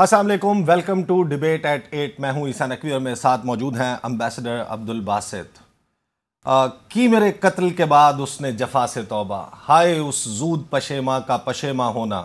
Aslam welcome to debate at eight मैं हूँ ईसा नकवी और मेरे साथ मौजूद हैं अम्बेसडर अब्दुल बासित की मेरे कत्ल के बाद उसने जफा से तोबा? हाय उस जूद पशेमा का पशेमा होना।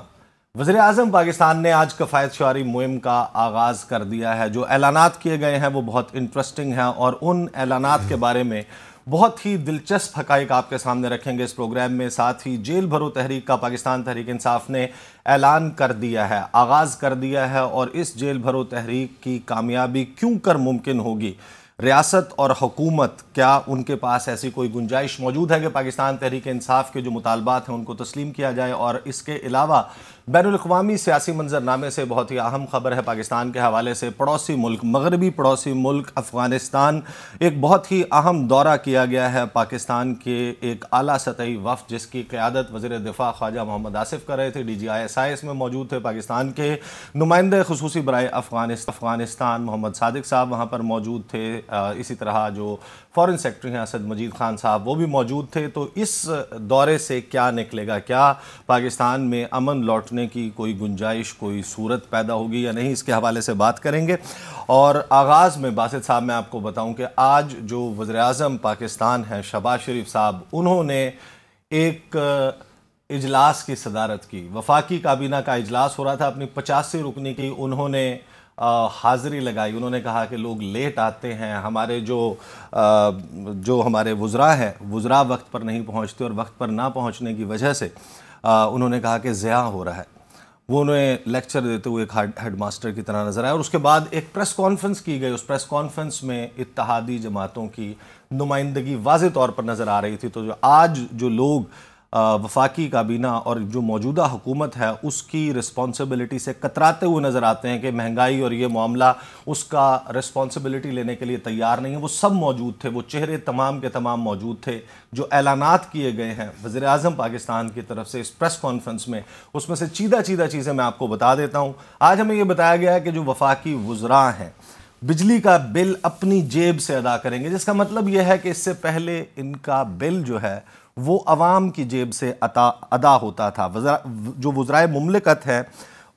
वज़ी अजम पाकिस्तान ने आज कफ़ायत शुरी मुहिम का आगाज़ कर दिया है। जो ऐलानात किए गए हैं, वो बहुत इंटरेस्टिंग हैं और उन ऐलानात के बारे में बहुत ही दिलचस्प हकाइक आपके सामने रखेंगे इस प्रोग्राम में। साथ ही जेल भरो तहरीक का पाकिस्तान तहरीक इंसाफ ने ऐलान कर दिया है, आगाज़ कर दिया है और इस जेल भरो तहरीक की कामयाबी क्यों कर मुमकिन होगी? रियासत और हुकूमत, क्या उनके पास ऐसी कोई गुंजाइश मौजूद है कि पाकिस्तान तहरीक इंसाफ के जो मुतालबात हैं उनको तस्लीम किया जाए? और इसके अलावा बैन अवी सियासी मंजरनामे से बहुत ही अहम खबर है पाकिस्तान के हवाले से। पड़ोसी मुल्क, मगरबी पड़ोसी मुल्क, अफ़गानिस्तान, एक बहुत ही अहम दौरा किया गया है पाकिस्तान के एक अली सतही वफ जिसकी क़्यादत वज़ी दिफा ख्वाजा मोहम्मद आसिफ कर रहे थे। D G I S I S में मौजूद थे पाकिस्तान के नुमाइंदे, खसूसी बरए अफ़गानिस्तान मोहम्मद सादिक साहब वहाँ पर मौजूद थे। इसी तरह जो फ़ॉरन सेक्रेटरी हैं असद मजीद खान साहब, वो भी मौजूद थे तो इस दौरे से क्या निकलेगा? क्या पाकिस्तान में अमन लौटने की कोई गुंजाइश, कोई सूरत पैदा होगी या नहीं, इसके हवाले से बात करेंगे। और आगाज़ में बासित साहब, मैं आपको बताऊँ कि आज जो वज़र अजम पाकिस्तान हैं शबाज शरीफ साहब, उन्होंने एक इजलास की सदारत की। वफाकी काबीना का इजलास हो रहा था अपनी पचासी रुकनी की। उन्होंने हाज़िरी लगाई। उन्होंने कहा कि लोग लेट आते हैं। हमारे जो जो हमारे वज़रा हैं, वज़रा वक्त पर नहीं पहुँचते और वक्त पर ना पहुँचने की वजह से उन्होंने कहा कि ज़्या हो रहा है। वो उन्हें लेक्चर देते हुए एक हेड मास्टर की तरह नज़र आया और उसके बाद एक प्रेस कॉन्फ्रेंस की गई। उस प्रेस कॉन्फ्रेंस में इत्तहादी जमातों की नुमाइंदगी वाज तौर पर नज़र आ रही थी। तो जो आज जो लोग वफाकी काबीना और जो मौजूदा हुकूमत है, उसकी रिस्पॉन्सिबिलिटी से कतराते हुए नज़र आते हैं कि महँगाई और ये मामला, उसका रिस्पॉन्सिबिलिटी लेने के लिए तैयार नहीं है। वो सब मौजूद थे, वो चेहरे तमाम के तमाम मौजूद थे, जो ऐलानात किए गए हैं। वज़ी अजम पाकिस्तान की तरफ़ से इस प्रेस कॉन्फ्रेंस में, उसमें से चीदा चीदा चीज़ें मैं आपको बता देता हूँ। आज हमें ये बताया गया है कि जो वफाकी वज़रा हैं, बिजली का बिल अपनी जेब से अदा करेंगे, जिसका मतलब यह है कि इससे पहले इनका बिल जो है वो अवाम की जेब से अता, अदा होता था। जो वज्राय ममलिकत है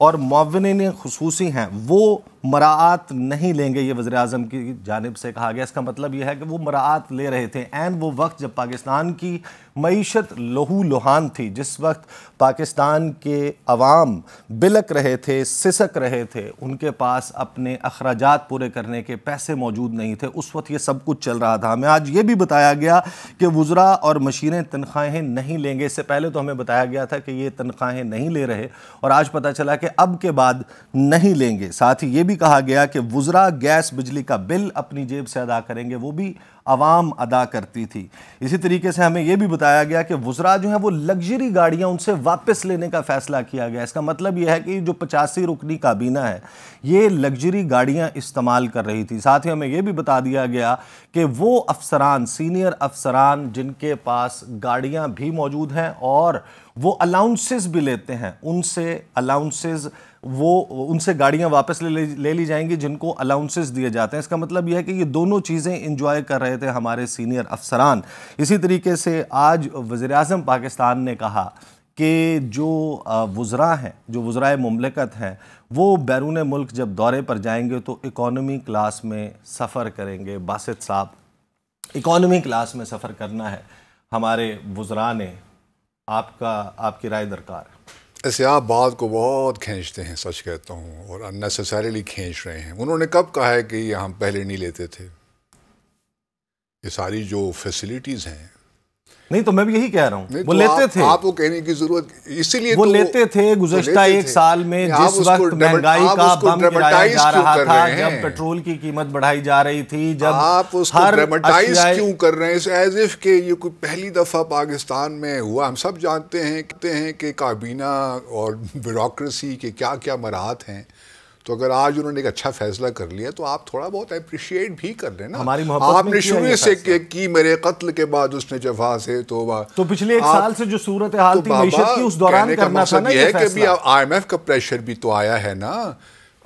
और मावन खसूसी हैं, वो मरात नहीं लेंगे ये वज़ी अजम की जानब से कहा गया। इसका मतलब यह है कि वो मरात ले रहे थे। एन वो वक्त जब पाकिस्तान की मीशत लहू लुहान थी, जिस वक्त पाकिस्तान के अवाम बिलक रहे थे, सिसक रहे थे, उनके पास अपने अखराज पूरे करने के पैसे मौजूद नहीं थे। उस वक्त ये सब कुछ चल रहा था। हमें आज ये भी बताया गया कि वज़रा और मशीरें तनख्वाहें नहीं लेंगे। इससे पहले तो हमें बताया गया था कि ये तनख्वाहें नहीं ले रहे और आज पता चला कि अब के बाद नहीं लेंगे। साथ ही ये भी कहा गया कि वज़रा गैस बिजली का बिल अपनी जेब से अदा करेंगे, वो भी आवाम अदा करती थी। इसी तरीके से हमें यह भी बताया गया कि वज़रा जो है, वो लग्जरी गाड़ियाँ उनसे वापस लेने का फ़ैसला किया गया। इसका मतलब यह है कि जो पचासी रुकनी काबीना है, ये लग्जरी गाड़ियाँ इस्तेमाल कर रही थी। साथ ही हमें यह भी बता दिया गया कि वो अफसरान, सीनियर अफसरान जिनके पास गाड़ियाँ भी मौजूद हैं और वो अलाउंसेस भी लेते हैं, उनसे अलाउंसेस वो उनसे गाड़ियाँ वापस ले ले, ली जाएँगी जिनको अलाउंसेस दिए जाते हैं। इसका मतलब यह है कि ये दोनों चीज़ें इंजॉय कर रहे थे हमारे सीनियर अफसरान। इसी तरीके से आज वज़ी अजम पाकिस्तान ने कहा कि जो वज़रा हैं, जो वज़रा ममलिकत हैं, वो बैरून मुल्क जब दौरे पर जाएँगे तो इकॉनमी क्लास में सफ़र करेंगे। बासित साहब इकॉनमी क्लास में सफ़र करना है हमारे वज़रा ने। आपका, आपकी राय दरकार। ऐसे आप बात को बहुत खींचते हैं, सच कहता हूँ, और अननेसेसरीली खींच रहे हैं। उन्होंने कब कहा है कि हम पहले नहीं लेते थे? ये सारी जो फैसिलिटीज़ हैं नहीं तो मैं भी यही कह रहा हूँ। वो तो लेते आप, थे। आपको कहने की ज़रूरत इसीलिए वो तो, लेते थे तो गुजश्ता एक साल में जिस वक्त महँगाई का बम गिराया जा रहा था जब पेट्रोल की कीमत बढ़ाई जा रही थी जब आप उसको ड्रामेटाइज क्यों कर रहे हैं? एज इफ़ के ये कोई पहली दफ़ा पाकिस्तान में हुआ। हम सब जानते हैं कहते हैं कि काबीना और ब्यूरोक्रेसी के क्या क्या मराहत हैं। तो अगर आज उन्होंने एक अच्छा फैसला कर लिया तो आप थोड़ा बहुत अप्रिशिएट भी कर लेना हमारी आपने शुरू से की मेरे कत्ल के बाद उसने जफा से तो तो पिछले एक साल से जो सूरत हाल तो थी की उस दौरान करना था ना ये है कि एम एफ़ का प्रेशर भी तो आया है ना।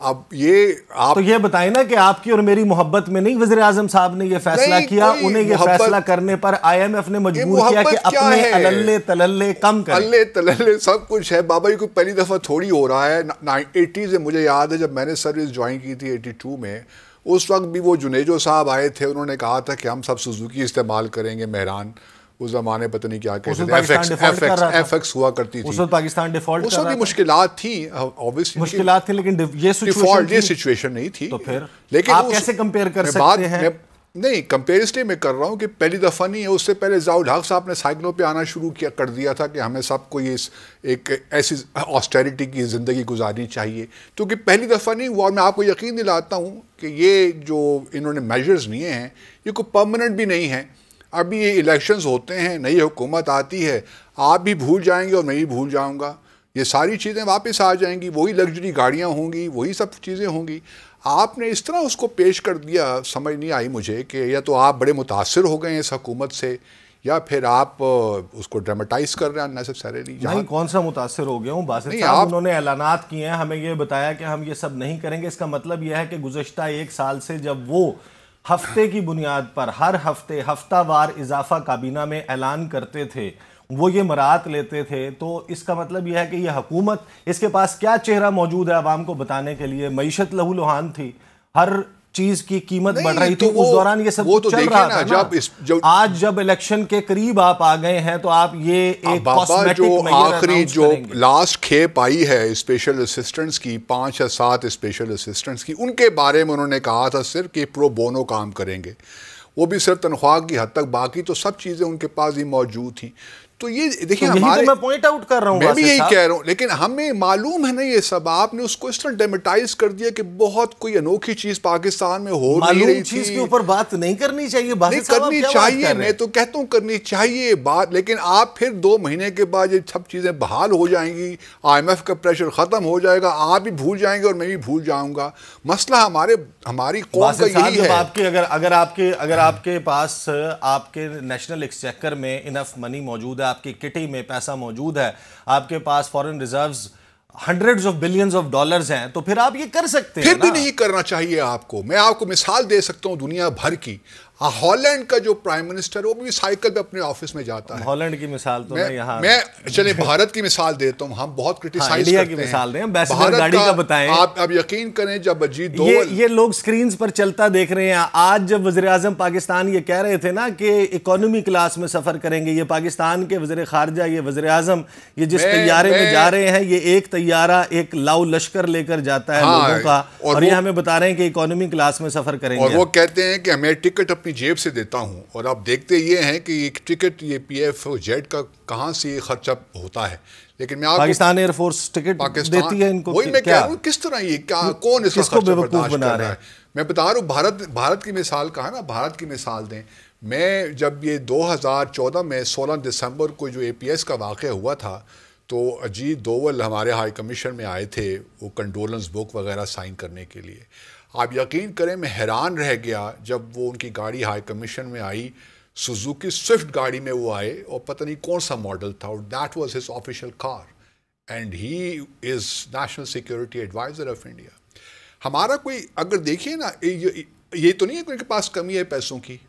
अब ये आप तो ये बताए ना कि आपकी और मेरी मोहब्बत में नहीं वज़ीर आज़म साहब ने ये फैसला किया उन्हें ये फैसला करने पर आईएमएफ ने मजबूर किया कि अपने अल्ले तलल्ले कम करें। अल्ले तलल्ले सब कुछ है। बाबा जी को पहली दफ़ा थोड़ी हो रहा है। एटी से मुझे याद है जब मैंने सर्विस ज्वाइन की थी एटी टू में उस वक्त भी वो जुनेजो साहब आए थे उन्होंने कहा था कि हम सब सुजुकी इस्तेमाल करेंगे मेहरान। उस जमाने पता नहीं क्या कहते थे। एफ़ एक्स हुआ करती थी। पाकिस्तान डिफ़ॉल्ट उस वक्त मुश्किल थी। ऑब्वियसली मुश्किल थी लेकिन ये डिफ़ॉल्ट ये सिचुएशन नहीं थी। तो फिर लेकिन आप कैसे कंपेयर कर सकते हैं? नहीं कंपेयर इसलिए मैं कर रहा हूँ कि पहली दफ़ा नहीं है उससे पहले जाउल हक साहब ने साइकिलों पे आना शुरू किया कर दिया था कि हमें सबको ये एक ऐसी ऑस्टेरिटी की ज़िंदगी गुजारनी चाहिए। क्योंकि तो पहली दफ़ा नहीं हुआ और मैं आपको यकीन दिलाता हूँ कि ये जो इन्होंने मेजर्स लिए हैं ये कोई परमानेंट भी नहीं है। अभी ये इलेक्शंस होते हैं नई हुकूमत आती है आप भी भूल जाएँगे और मैं भी भूल जाऊँगा। ये सारी चीज़ें वापस आ जाएँगी वही लग्जरी गाड़ियाँ होंगी वही सब चीज़ें होंगी। आपने इस तरह उसको पेश कर दिया समझ नहीं आई मुझे कि या तो आप बड़े मुतासर हो गए इस हुकूमत से या फिर आप उसको ड्रामेटाइज कर रहे हैं नेसेसरीली नहीं कौन सा मुतासर हो गया हूँ? बासित साहब आप... उन्होंने ऐलानात किए हैं हमें ये बताया कि हम ये सब नहीं करेंगे। इसका मतलब यह है कि गुजशत एक साल से जब वो हफ़्ते की बुनियाद पर, हर हफ़्ते हफ्तावार इजाफा काबीना में ऐलान करते थे, वो ये मरात लेते थे। तो इसका मतलब यह है कि यह हुकूमत, इसके पास क्या चेहरा मौजूद है आवाम को बताने के लिए, मीशत लहू लुहान थी। हर चीज़ की कीमत बढ़ रही थी तो उस दौरान ये सब वो तो चल रहा था जब इस जो आज जब इलेक्शन के करीब आप आ गए हैं तो आप ये एक जो आखिरी जो लास्ट खेप आई है स्पेशल असिस्टेंट्स की पाँच या सात स्पेशल असिस्टेंट्स की उनके बारे में उन्होंने कहा था सिर्फ़ कि प्रो बोनो काम करेंगे। वो भी सिर्फ़ तनख्वाह की हद तक बाकी तो सब चीज़ें उनके पास ही मौजूद थी। तो ये देखिए तो हमारे तो मैं पॉइंट आउट कर रहा हूँ मैं भी यही कह रहा हूँ लेकिन हमें मालूम है ना ये सब आपने उसको इस तरह डेमेटाइज कर दिया कि बहुत कोई अनोखी चीज़ पाकिस्तान में हो नहीं रही चीज़ के ऊपर बात नहीं करनी चाहिए नहीं करनी चाहिए मैं तो कहता हूँ करनी चाहिए बात लेकिन आप फिर दो महीने के बाद ये सब चीज़ें बहाल हो जाएँगी आईएमएफ का प्रेशर खत्म हो जाएगा आप भी भूल जाएँगे और मैं भी भूल जाऊँगा। मसला हमारे हमारी कौन का यही है। आपके अगर अगर आपके अगर आपके पास आपके नेशनल एक्सचेकर में इनफ मनी मौजूद है आपकी किटी में पैसा मौजूद है आपके पास foreign reserve hundred of billion of dollar हैं तो फिर आप ये कर सकते हैं फिर भी नहीं करना चाहिए आपको। मैं आपको मिसाल दे सकता हूँ दुनिया भर की। हॉलैंड हाँ, का जो प्राइम मिनिस्टर वो भी साइकिल पे अपने ऑफ़िस में जाता है। हॉलैंड की मिसाल तो मैं, यहाँ मैं चलिए भारत की मिसाल देता हूँ। हम बहुत क्रिटिसाइज हाँ, की मिसाल दें। भारत गाड़ी का, का बताएँ। आप अब यकीन करें जब अजीत ये, ये लोग स्क्रीन पर चलता देख रहे हैं। आज जब वजी पाकिस्तान ये कह रहे थे ना कि इकोनॉमी क्लास में सफ़र करेंगे ये पाकिस्तान के वजर खारजा ये वजर अजम ये जिस तैयारे में जा रहे हैं ये एक तैयारा एक लाउ लश्कर लेकर जाता है हाँ, लोगों का। और ये हमें बता रहे हैं कि इकोनॉमी क्लास में सफ़र करेंगे। और वो कहते हैं कि हमें टिकट अपनी जेब से देता हूँ और आप देखते ये हैं कि एक टिकट ये पी एफ़ जेड का कहाँ से खर्चा होता है। लेकिन मैं पाकिस्तान एयरफोर्स टिकट पाकिस्तान देती है इनको वही मैं कह रहा हूँ किस तरह ये क्या कौन इसका खर्चा बर्दाश्त कर रहा है? मैं बता रहा हूँ भारत भारत की मिसाल कहा ना? भारत की मिसाल दें। मैं जब ये 2014 में 16 दिसंबर को जो एपीएस का वाक़ हुआ था तो अजीत दोवल हमारे हाई कमीशन में आए थे वो कंडोलेंस बुक वगैरह साइन करने के लिए। आप यकीन करें मैं हैरान रह गया जब वो उनकी गाड़ी हाई कमीशन में आई सुजुकी स्विफ्ट गाड़ी में वो आए और पता नहीं कौन सा मॉडल था और that was his official car and he is national security adviser of India हमारा कोई अगर देखिए ना ये, ये तो नहीं है कि उनके पास कमी है पैसों की।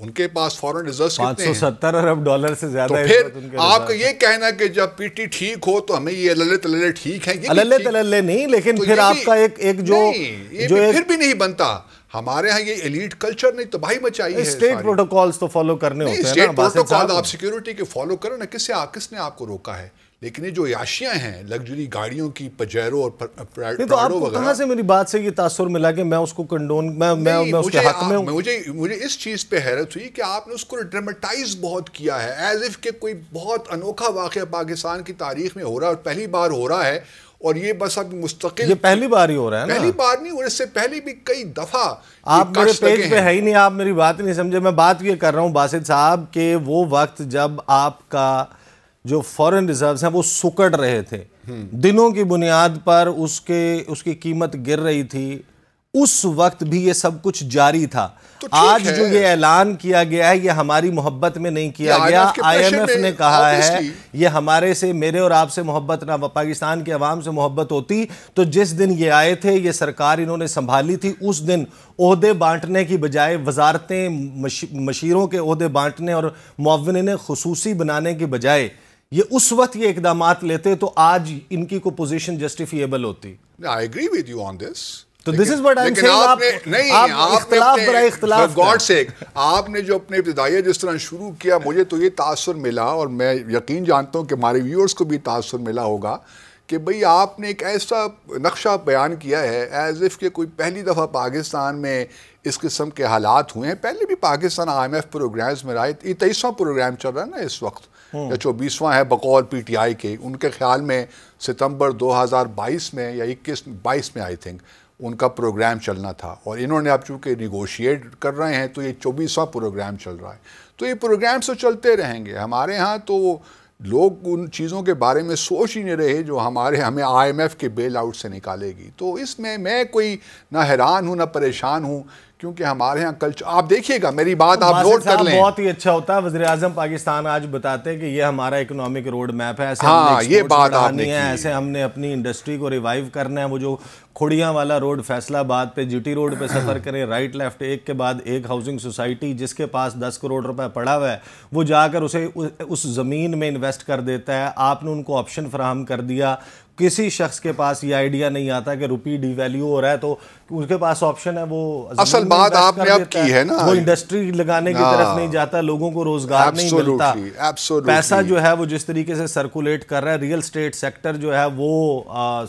उनके पास फॉरेन रिज़र्व पाँच सौ सत्तर अरब डॉलर से ज़्यादा तो फिर आपका ये कहना कि जब पीटी ठीक हो तो हमें ये अल्ले तल्ले ठीक है अल्ले तल्ले नहीं लेकिन तो फिर आपका एक एक जो जो भी, फिर भी नहीं बनता। हमारे यहाँ ये एलिट कल्चर नहीं तबाही मचाई है स्टेट प्रोटोकॉल्स तो फॉलो करने होते हैं स्टेट प्रोटोकॉल आप सिक्योरिटी के फॉलो करो ना किससे किसने आपको रोका है? लेकिन ये जो याशियाँ हैं लग्जरी गाड़ियों की पजेरो और तो आपको कहाँ से मेरी बात से ये तासुर मिला कि मैं उसको कंडोन मैं मैं, मैं उसके हक में मुझे मुझे इस चीज़ पे हैरत हुई कि आपने उसको ड्रामेटाइज बहुत किया है एज इफ़ के कोई बहुत अनोखा वाक़ पाकिस्तान की तारीख में हो रहा है और पहली बार हो रहा है और ये बस अब मुस्तकिल ये पहली बार ही हो रहा है पहली बार नहीं और इससे पहले भी कई दफ़ा आप मेरे पेज पे है। ही नहीं आप मेरी बात नहीं समझे। मैं बात ये कर रहा हूँ बासित साहब के वो वक्त जब आपका जो फॉरेन रिजर्व्स हैं वो सुकड़ रहे थे। दिनों की बुनियाद पर उसके उसकी कीमत गिर रही थी। उस वक्त भी ये सब कुछ जारी था। तो आज जो ये ऐलान किया गया है ये हमारी मोहब्बत में नहीं किया गया। आईएमएफ ने कहा है ये हमारे से मेरे और आपसे मोहब्बत ना पाकिस्तान के अवाम से मोहब्बत होती। तो जिस दिन ये आए थे ये सरकार इन्होंने संभाली थी उस दिन ओहदे बांटने की बजाय वजारतें मशीरों के ओहदे बांटने और मुआवन खसूसी बनाने की बजाय ये उस वक्त ये इकदाम लेते तो आज इनकी को पोजीशन जस्टिफिएबल होती। I agree with you on this तो this is what I am saying आप नहीं आप इख्तिलाफ बड़ा इख्तिलाफ गॉड से आपने जो अपने इब्तदाइया जिस तरह शुरू किया मुझे तो ये तासर मिला और मैं यकीन जानता हूँ कि हमारे व्यूअर्स को भी तासर मिला होगा कि भाई आपने एक ऐसा नक्शा बयान किया है एज इफ़ के कोई पहली दफ़ा पाकिस्तान में इस किस्म के हालात हुए हैं। पहले भी Pakistan I M F programmes में रहा है तेईसवां प्रोग्राम चल रहा है ना इस वक्त। या चौबीसवां है बकौल पी टी आई के, उनके ख्याल में सितंबर 2022 में या इक्कीस बाईस में आई थिंक उनका प्रोग्राम चलना था। और इन्होंने अब चूँकि निगोशिएट कर रहे हैं तो ये चौबीसवां प्रोग्राम चल रहा है। तो ये प्रोग्राम तो चलते रहेंगे। हमारे यहाँ तो लोग उन चीज़ों के बारे में सोच ही नहीं रहे, जो हमारे हमें आईएमएफ के बेल आउट से निकालेगी। तो इसमें मैं कोई ना हैरान हूँ, ना परेशान हूँ। क्योंकि हमारे यहाँ कल्चर आप देखिएगा मेरी बात तो आप नोट कर लें। बहुत ही अच्छा होता है। वजी अजम पाकिस्तान आज बताते हैं कि ये हमारा इकोनॉमिक रोड मैप है। ऐसे हाँ ये बात आपने है ऐसे हमने अपनी इंडस्ट्री को रिवाइव करना है। वो जो खुड़ियाँ वाला रोड फैसलाबाद पे जीटी रोड पे सफ़र करें राइट लेफ़्ट एक के बाद एक हाउसिंग सोसाइटी जिसके पास दस करोड़ रुपए पड़ा हुआ है वो जाकर उसे उस ज़मीन में इन्वेस्ट कर देता है। आपने उनको ऑप्शन फ्राहम कर दिया। किसी शख्स के पास ये आइडिया नहीं आता कि रुपी डिवैल्यू हो रहा है तो उसके पास ऑप्शन है वो असल बात आपने अब की है। ना वो इंडस्ट्री लगाने की तरफ़ नहीं जाता लोगों को रोज़गार नहीं मिलता। पैसा जो है वो जिस तरीके से सर्कुलेट कर रहा है रियल स्टेट सेक्टर जो है वो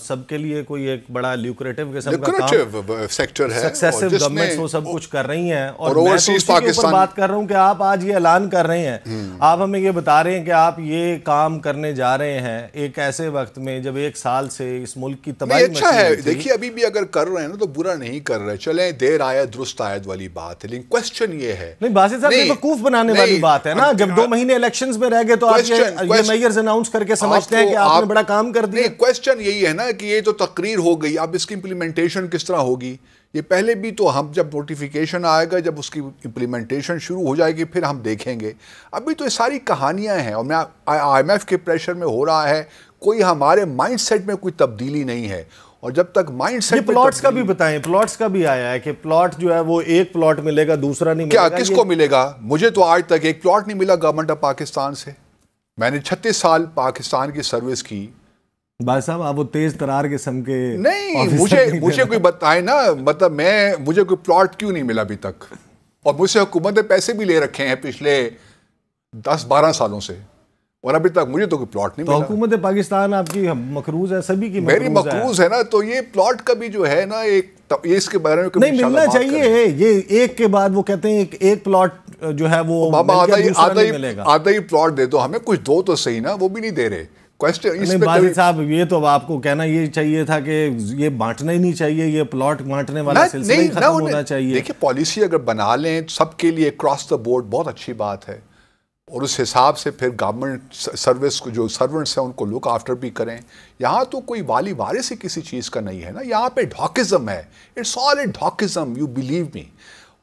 सबके लिए कोई एक बड़ा ल्यूक्रेटिव किस्म का काम सेक्टर है सक्सेसिव गवर्नमेंट वो सब कुछ कर रही हैं। और, तो बात कर रहा हूँ कि आप आज ये ऐलान कर रहे हैं। हम्म। आप हमें ये बता रहे हैं कि आप ये काम करने जा रहे हैं एक ऐसे वक्त में जब एक साल से इस मुल्क की तबाही अच्छा है। देखिए अभी भी अगर कर रहे हैं ना तो बुरा नहीं कर रहे। चले देर आया दुरुस्त आयत वाली बात है। लेकिन क्वेश्चन ये है। नहीं बासित साहब बेवकूफ़ बनाने वाली बात है ना। जब दो महीने इलेक्शंस में रह गए तो आप मेयर्स अनाउंस करके समझते हैं कि आपने बड़ा काम कर दिया। क्वेश्चन यही है ना कि ये तो तकरीर हो गई। अब इसकी इंप्लीमेंटेशन किस तरह होगी? ये पहले भी तो हम जब नोटिफिकेशन आएगा जब उसकी इम्प्लीमेंटेशन शुरू हो जाएगी फिर हम देखेंगे। अभी तो ये सारी कहानियाँ हैं और मैं आईएमएफ के प्रेशर में हो रहा है। कोई हमारे माइंडसेट में कोई तब्दीली नहीं है। और जब तक माइंड सेट प्लॉट्स का भी बताएँ प्लॉट्स का भी आया है कि प्लॉट जो है वो एक प्लॉट मिलेगा दूसरा नहीं क्या किसको मिलेगा? मुझे तो आज तक एक प्लॉट नहीं मिला गवर्नमेंट ऑफ़ पाकिस्तान से। मैंने छत्तीस साल पाकिस्तान की सर्विस की। भाई साहब आप वो तेज तरार किस्म के नहीं मुझे मुझे कोई बताए ना मतलब मैं मुझे कोई प्लॉट क्यों नहीं मिला अभी तक? और मुझसे हुकूमत ने पैसे भी ले रखे हैं पिछले दस बारह सालों से। और अभी तक मुझे तो कोई प्लॉट नहीं तो मिला। हुकूमत पाकिस्तान आपकी मकरूज है सभी की मेरी मकरूज है। है ना तो ये प्लॉट का भी जो है ना एक ये इसके बारे में नहीं मिलना चाहिए ये एक के बाद वो कहते हैं एक, एक प्लॉट जो है वो आधा ही आधा ही आधा ही प्लॉट दे दो हमें कुछ दो तो सही ना वो भी नहीं दे रहे। क्वेश्चन साहब ये तो आपको कहना ये चाहिए था कि ये बांटना ही नहीं चाहिए ये प्लॉट बांटने वाला सिलसिला होना चाहिए। देखिए पॉलिसी अगर बना लें सबके लिए क्रॉस द बोर्ड बहुत अच्छी बात है। और उस हिसाब से फिर गवर्नमेंट सर्विस को जो सर्वेंट्स हैं उनको लुक आफ्टर भी करें। यहाँ तो कोई वाली वारिस ही किसी चीज़ का नहीं है ना। यहाँ पे ढॉकिज़म है। It's all a ढॉकिज़म you believe me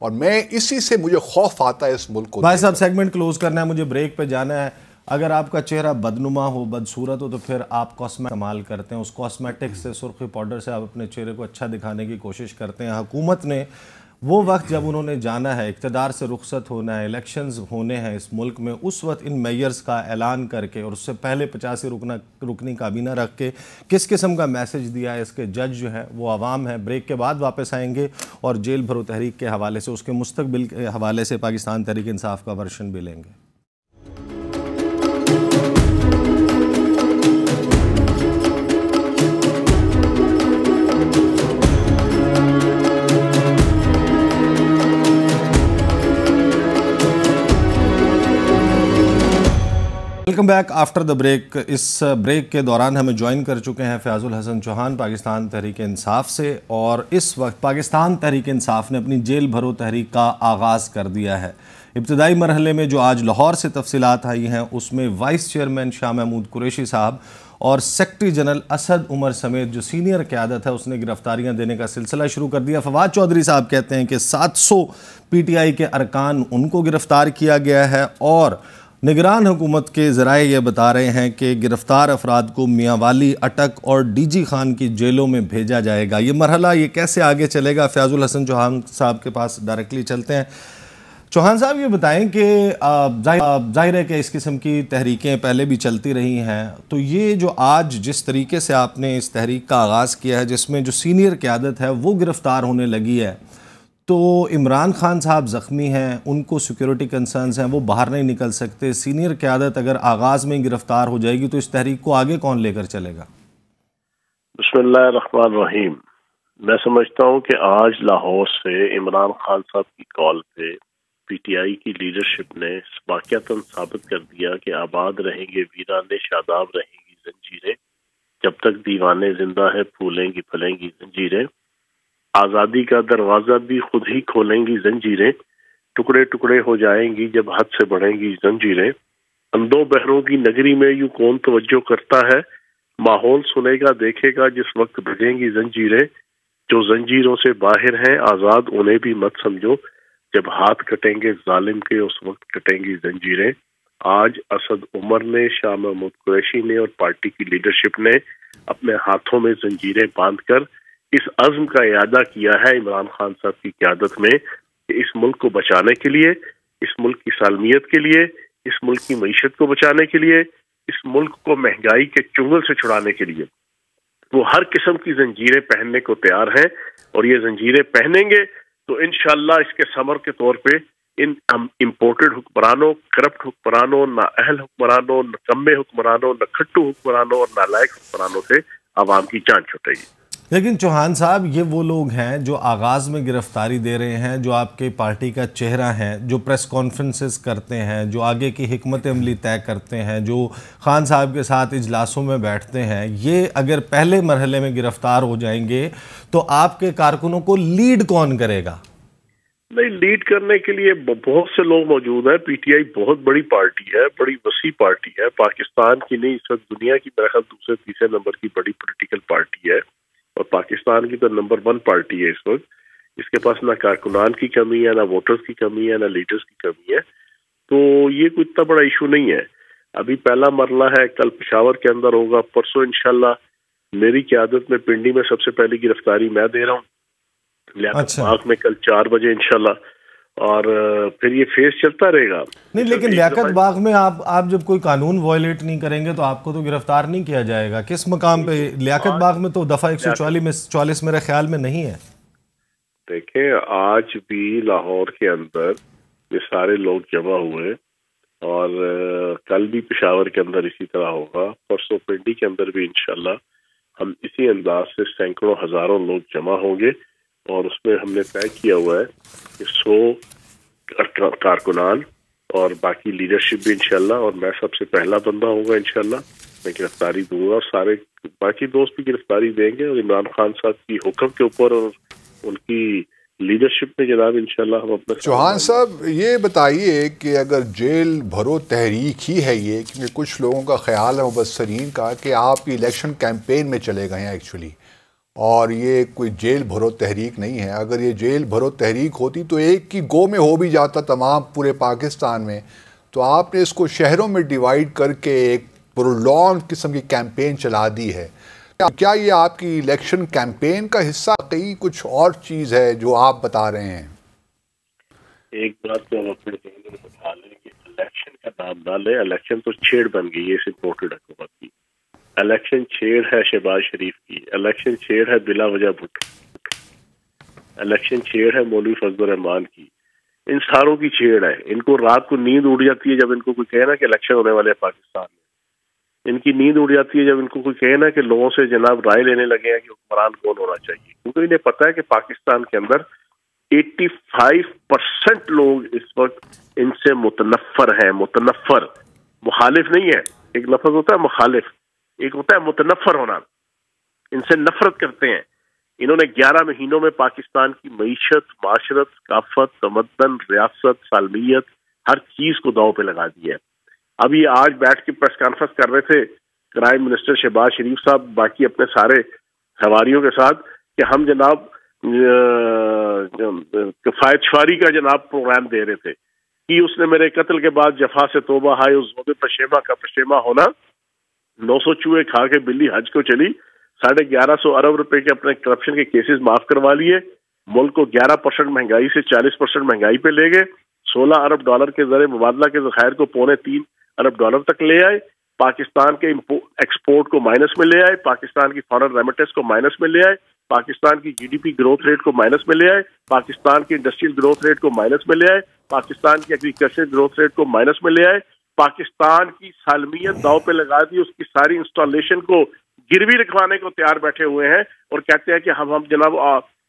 और मैं इसी से मुझे खौफ आता है इस मुल्क को भाई साहब सेगमेंट क्लोज करना है मुझे ब्रेक पे जाना है। अगर आपका चेहरा बदनुमा हो बदसूरत हो तो फिर आप कॉस्मेट इस्तेमाल करते हैं। उस कॉस्मेटिक से सुर्खी पाउडर से आप अपने चेहरे को अच्छा दिखाने की कोशिश करते हैं। हुकूमत ने वो वक्त जब उन्होंने जाना है, इकतदार से रुखसत होना है इलेक्शंस होने हैं इस मुल्क में, उस वक्त इन मेयर्स का ऐलान करके और उससे पहले पचासी रुकना, रुकनी काबीना रख के किस किस्म का मैसेज दिया है, इसके जज जो हैं, वो आवाम है ब्रेक के बाद वापस आएँगे और जेल भरो तहरीक के हवाले से, उसके मुस्तबिल के हवाले से पाकिस्तान तहरीक इंसाफ का वर्शन भी लेंगे। Welcome back after the break. इस ब्रेक के दौरान हमें ज्वाइन कर चुके हैं फयाजुल हसन चौहान, पाकिस्तान तहरीक इंसाफ से, और इस वक्त पाकिस्तान तहरीक इंसाफ ने अपनी जेल भरो तहरीक का आगाज़ कर दिया है। इब्तदाई मरहले में जो आज लाहौर से तफसीत आई हैं, उसमें वाइस चेयरमैन शाह महमूद कुरेशी साहब और सेक्रटरी जनरल असद उमर समेत जो सीनियर क्यादत है, उसने गिरफ्तारियाँ देने का सिलसिला शुरू कर दिया। फवाद चौधरी साहब कहते हैं कि 700 पीटीआई के अरकान उनको गिरफ़्तार किया गया है और निगरान हुकूमत के ज़राए ये बता रहे हैं कि गिरफ़्तार अफराद को मियाँवाली, अटक और डीजी खान की जेलों में भेजा जाएगा। ये मरहला ये कैसे आगे चलेगा? फयाजुल हसन चौहान साहब के पास डायरेक्टली चलते हैं। चौहान साहब, ये बताएँ कि ज़ाहिर है कि इस किस्म की तहरीकें पहले भी चलती रही हैं। तो ये जो आज जिस तरीके से आपने इस तहरीक का आगाज़ किया है, जिसमें जो सीनियर क्यादत है, वो गिरफ़्तार होने लगी है तो इमरान खान साहब ज़ख्मी हैं, उनको सिक्योरिटी कंसर्न्स हैं, वो बाहर नहीं निकल सकते। सीनियर क्यादत अगर आगाज़ में गिरफ़्तार हो जाएगी तो इस तहरीक को आगे कौन लेकर चलेगा? रहीम मैं समझता हूँ कि आज लाहौर से इमरान खान साहब की कॉल पे पीटीआई की लीडरशिप ने वाक़ता साबित कर दिया कि आबाद रहेंगे, वीराने शादाब रहेंगी, जंजीरें। जब तक दीवाने ज़िंदा है, फूलेंगी, फलेंगी जंजीरें। आज़ादी का दरवाज़ा भी खुद ही खोलेंगी जंजीरें। टुकड़े टुकड़े हो जाएँगी जब हद से बढ़ेंगी जंजीरें। अंधों बहरों की नगरी में यूँ कौन तवज्जो करता है? माहौल सुनेगा, देखेगा, जिस वक्त बजेंगी जंजीरें। जो जंजीरों से बाहर हैं, आज़ाद, उन्हें भी मत समझो। जब हाथ कटेंगे, जालिम के उस वक्त कटेंगी जंजीरें। आज असद उमर ने शाह महमूद कुरैशी ने और पार्टी की लीडरशिप ने अपने हाथों में जंजीरें बांधकर इस अज़म का इरादा किया है इमरान खान साहब की क्यादत में कि इस मुल्क को बचाने के लिए, इस मुल्क की सालमियत के लिए, इस मुल्क की मीशत को बचाने के लिए, इस मुल्क को महँगाई के चुंगल से छुड़ाने के लिए। वो हर किस्म की जंजीरें पहनने को तैयार हैं और ये जंजीरें पहनेंगे तो इन इसके समर के तौर पे इन इम्पोर्टेड हुक्मरानों करप्ट हुक्मरानों, ना अहल हुक्मरानों, न कम्मे हुक्मरानों, न खट्टू हुक्मरानों और नालायक हुक्मरानों से आवाम की जान छुटेगी। लेकिन चौहान साहब, ये वो लोग हैं जो आगाज़ में गिरफ्तारी दे रहे हैं, जो आपके पार्टी का चेहरा है, जो प्रेस कॉन्फ्रेंसेस करते हैं, जो आगे की हमत अमली तय करते हैं, जो खान साहब के साथ इजलासों में बैठते हैं, ये अगर पहले मरहले में गिरफ़्तार हो जाएँगे तो आपके कारकुनों को लीड कौन करेगा? नहीं, लीड करने के लिए बहुत से लोग मौजूद हैं। पीटीआई बहुत बड़ी पार्टी है, बड़ी वसी पार्टी है। पाकिस्तान की नहीं, इस वक्त दुनिया की मेरे दूसरे तीसरे नंबर की बड़ी पोलिटिकल पार्टी है। और पाकिस्तान की तो नंबर वन पार्टी है इस वक्त। इसके पास ना कारकुनान की कमी है ना वोटर्स की कमी है ना लीडर्स की कमी है। तो ये कोई इतना बड़ा इशू नहीं है। अभी पहला मरला है कल पिशावर के अंदर होगा परसों इनशाला मेरी क्यादत में पिंडी में सबसे पहली गिरफ्तारी मैं दे रहा हूँ। अच्छा। में कल चार बजे इनशाला और फिर ये फेस चलता रहेगा। नहीं लेकिन लियाकत बाग में आप आप जब कोई कानून वायलेट नहीं करेंगे तो आपको तो गिरफ़्तार नहीं किया जाएगा। किस मकाम पे? लियाकत बाग में तो दफ़ा एक सौ चालीस में चालीस मेरे ख्याल में नहीं है। देखें आज भी लाहौर के अंदर ये सारे लोग जमा हुए और कल भी पिशावर के अंदर इसी तरह होगा। परसों पिंडी के अंदर भी इनशाला हम इसी अंदाज से सैकड़ों हज़ारों लोग जमा होंगे। और उसमें हमने तय किया हुआ है कि सौ कारकुनान और बाकी लीडरशिप भी इनशाला और मैं सबसे पहला बंदा होगा इनशाला मैं गिरफ्तारी दूँगा और सारे बाकी दोस्त भी गिरफ्तारी देंगे और इमरान खान साहब की हुक्म के ऊपर और उनकी लीडरशिप में जनाब इंशाल्लाह हम अपना चौहान साहब, ये बताइए कि अगर जेल भरो तहरीक ही है ये, क्योंकि कुछ लोगों का ख्याल है मुबसरीन का कि आप इलेक्शन कैंपेन में चले गए हैं एक्चुअली। और ये कोई जेल भरो तहरीक नहीं है। अगर ये जेल भरो तहरीक होती तो एक की गो में हो भी जाता तमाम पूरे पाकिस्तान में। तो आपने इसको शहरों में डिवाइड करके एक प्रोलॉन्ग किस्म की कैंपेन चला दी है। क्या ये आपकी इलेक्शन कैंपेन का हिस्सा कई कुछ और चीज़ है जो आप बता रहे हैं? एक बात तो हम अपने इलेक्शन का नाम ना ले, इलेक्शन तो छेड़ बन गई है इस इम्पोर्टेड हुकूमत की। इलेक्शन छेड़ है शहबाज शरीफ की। इलेक्शन छेड़ है बिला वजह भुट इलेक्शन छेड़ है मौलवी फजल रहमान की। इन सारों की छेड़ है। इनको रात को नींद उड़ जाती है जब इनको कोई कहे ना कि इलेक्शन होने वाले हैं पाकिस्तान में। इनकी नींद उड़ जाती है जब इनको कोई कहे ना कि लोगों से जनाब राय लेने लगे हैं कि हुक्मरान कौन होना चाहिए। क्योंकि इन्हें पता है कि पाकिस्तान के अंदर 85 परसेंट लोग इस वक्त इनसे मुतनफर हैं। मुतनफर। मुखालिफ नहीं है। एक लफज होता है मुखालिफ। एक होता है मुतनफर होना। इनसे नफरत करते हैं। इन्होंने 11 महीनों में पाकिस्तान की मीशत, माशरत सकाफत तमदन रियासत, सालमियत, हर चीज़ को दाव पे लगा दिया है। अभी आज बैठ के प्रेस कॉन्फ्रेंस कर रहे थे क्राइम मिनिस्टर शहबाज शरीफ साहब, बाकी अपने सारे हवारियों के साथ, कि हम जनाब किफायत का जनाब प्रोग्राम दे रहे थे। कि उसने मेरे कत्ल के बाद जफा से तोबा, हाय उस पशेमा का पशेमा होना नौ सौ चूहे खा के बिल्ली हज को चली। साढ़े ग्यारह सौ अरब रुपए के अपने करप्शन के केसेस माफ़ करवा लिए। मुल्क को ग्यारह परसेंट महँगाई से चालीस परसेंट महँगाई पे ले गए। सोलह अरब डॉलर के ज़रिए मुबादला के जखायर को पौने तीन अरब डॉलर तक ले आए। पाकिस्तान के एक्सपोर्ट को माइनस में ले आए। पाकिस्तान की फॉरन रेमिटेंस को माइनस में ले आए। पाकिस्तान की जीडीपी ग्रोथ रेट को माइनस में ले आए। पाकिस्तान की इंडस्ट्रियल ग्रोथ रेट को माइनस में ले आए। पाकिस्तान की एग्रीकल्चर ग्रोथ रेट को माइनस में ले आए। पाकिस्तान की सालमियत दाव पे लगा दी, उसकी सारी इंस्टॉलेशन को गिरवी रखवाने को तैयार बैठे हुए हैं और कहते हैं कि हम हम जनाब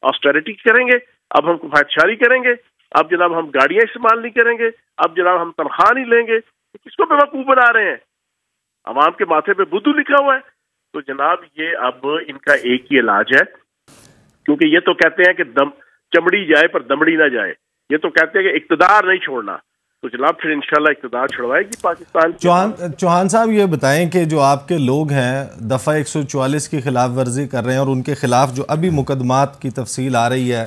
ऑस्टेरिटी करेंगे, अब हम कुफायतशारी करेंगे, अब जनाब हम गाड़ियाँ इस्तेमाल नहीं करेंगे, अब जनाब हम तनख्वाह नहीं लेंगे तो किसको बेवकूफ़ बना रहे हैं? अवाम के माथे पे बुद्धू लिखा हुआ है। तो जनाब, ये अब इनका एक ही इलाज है, क्योंकि ये तो कहते हैं कि दम, चमड़ी जाए पर दमड़ी ना जाए। ये तो कहते हैं कि इकतदार नहीं छोड़ना। तो जनाब फिर इंशाल्लाह इकतदार छुड़वाएगी पाकिस्तान चौहान चौहान साहब ये बताएँ कि जो आपके लोग हैं, दफ़ा 144 की खिलाफ वर्जी कर रहे हैं और उनके खिलाफ जो अभी मुकदमात की तफसील आ रही है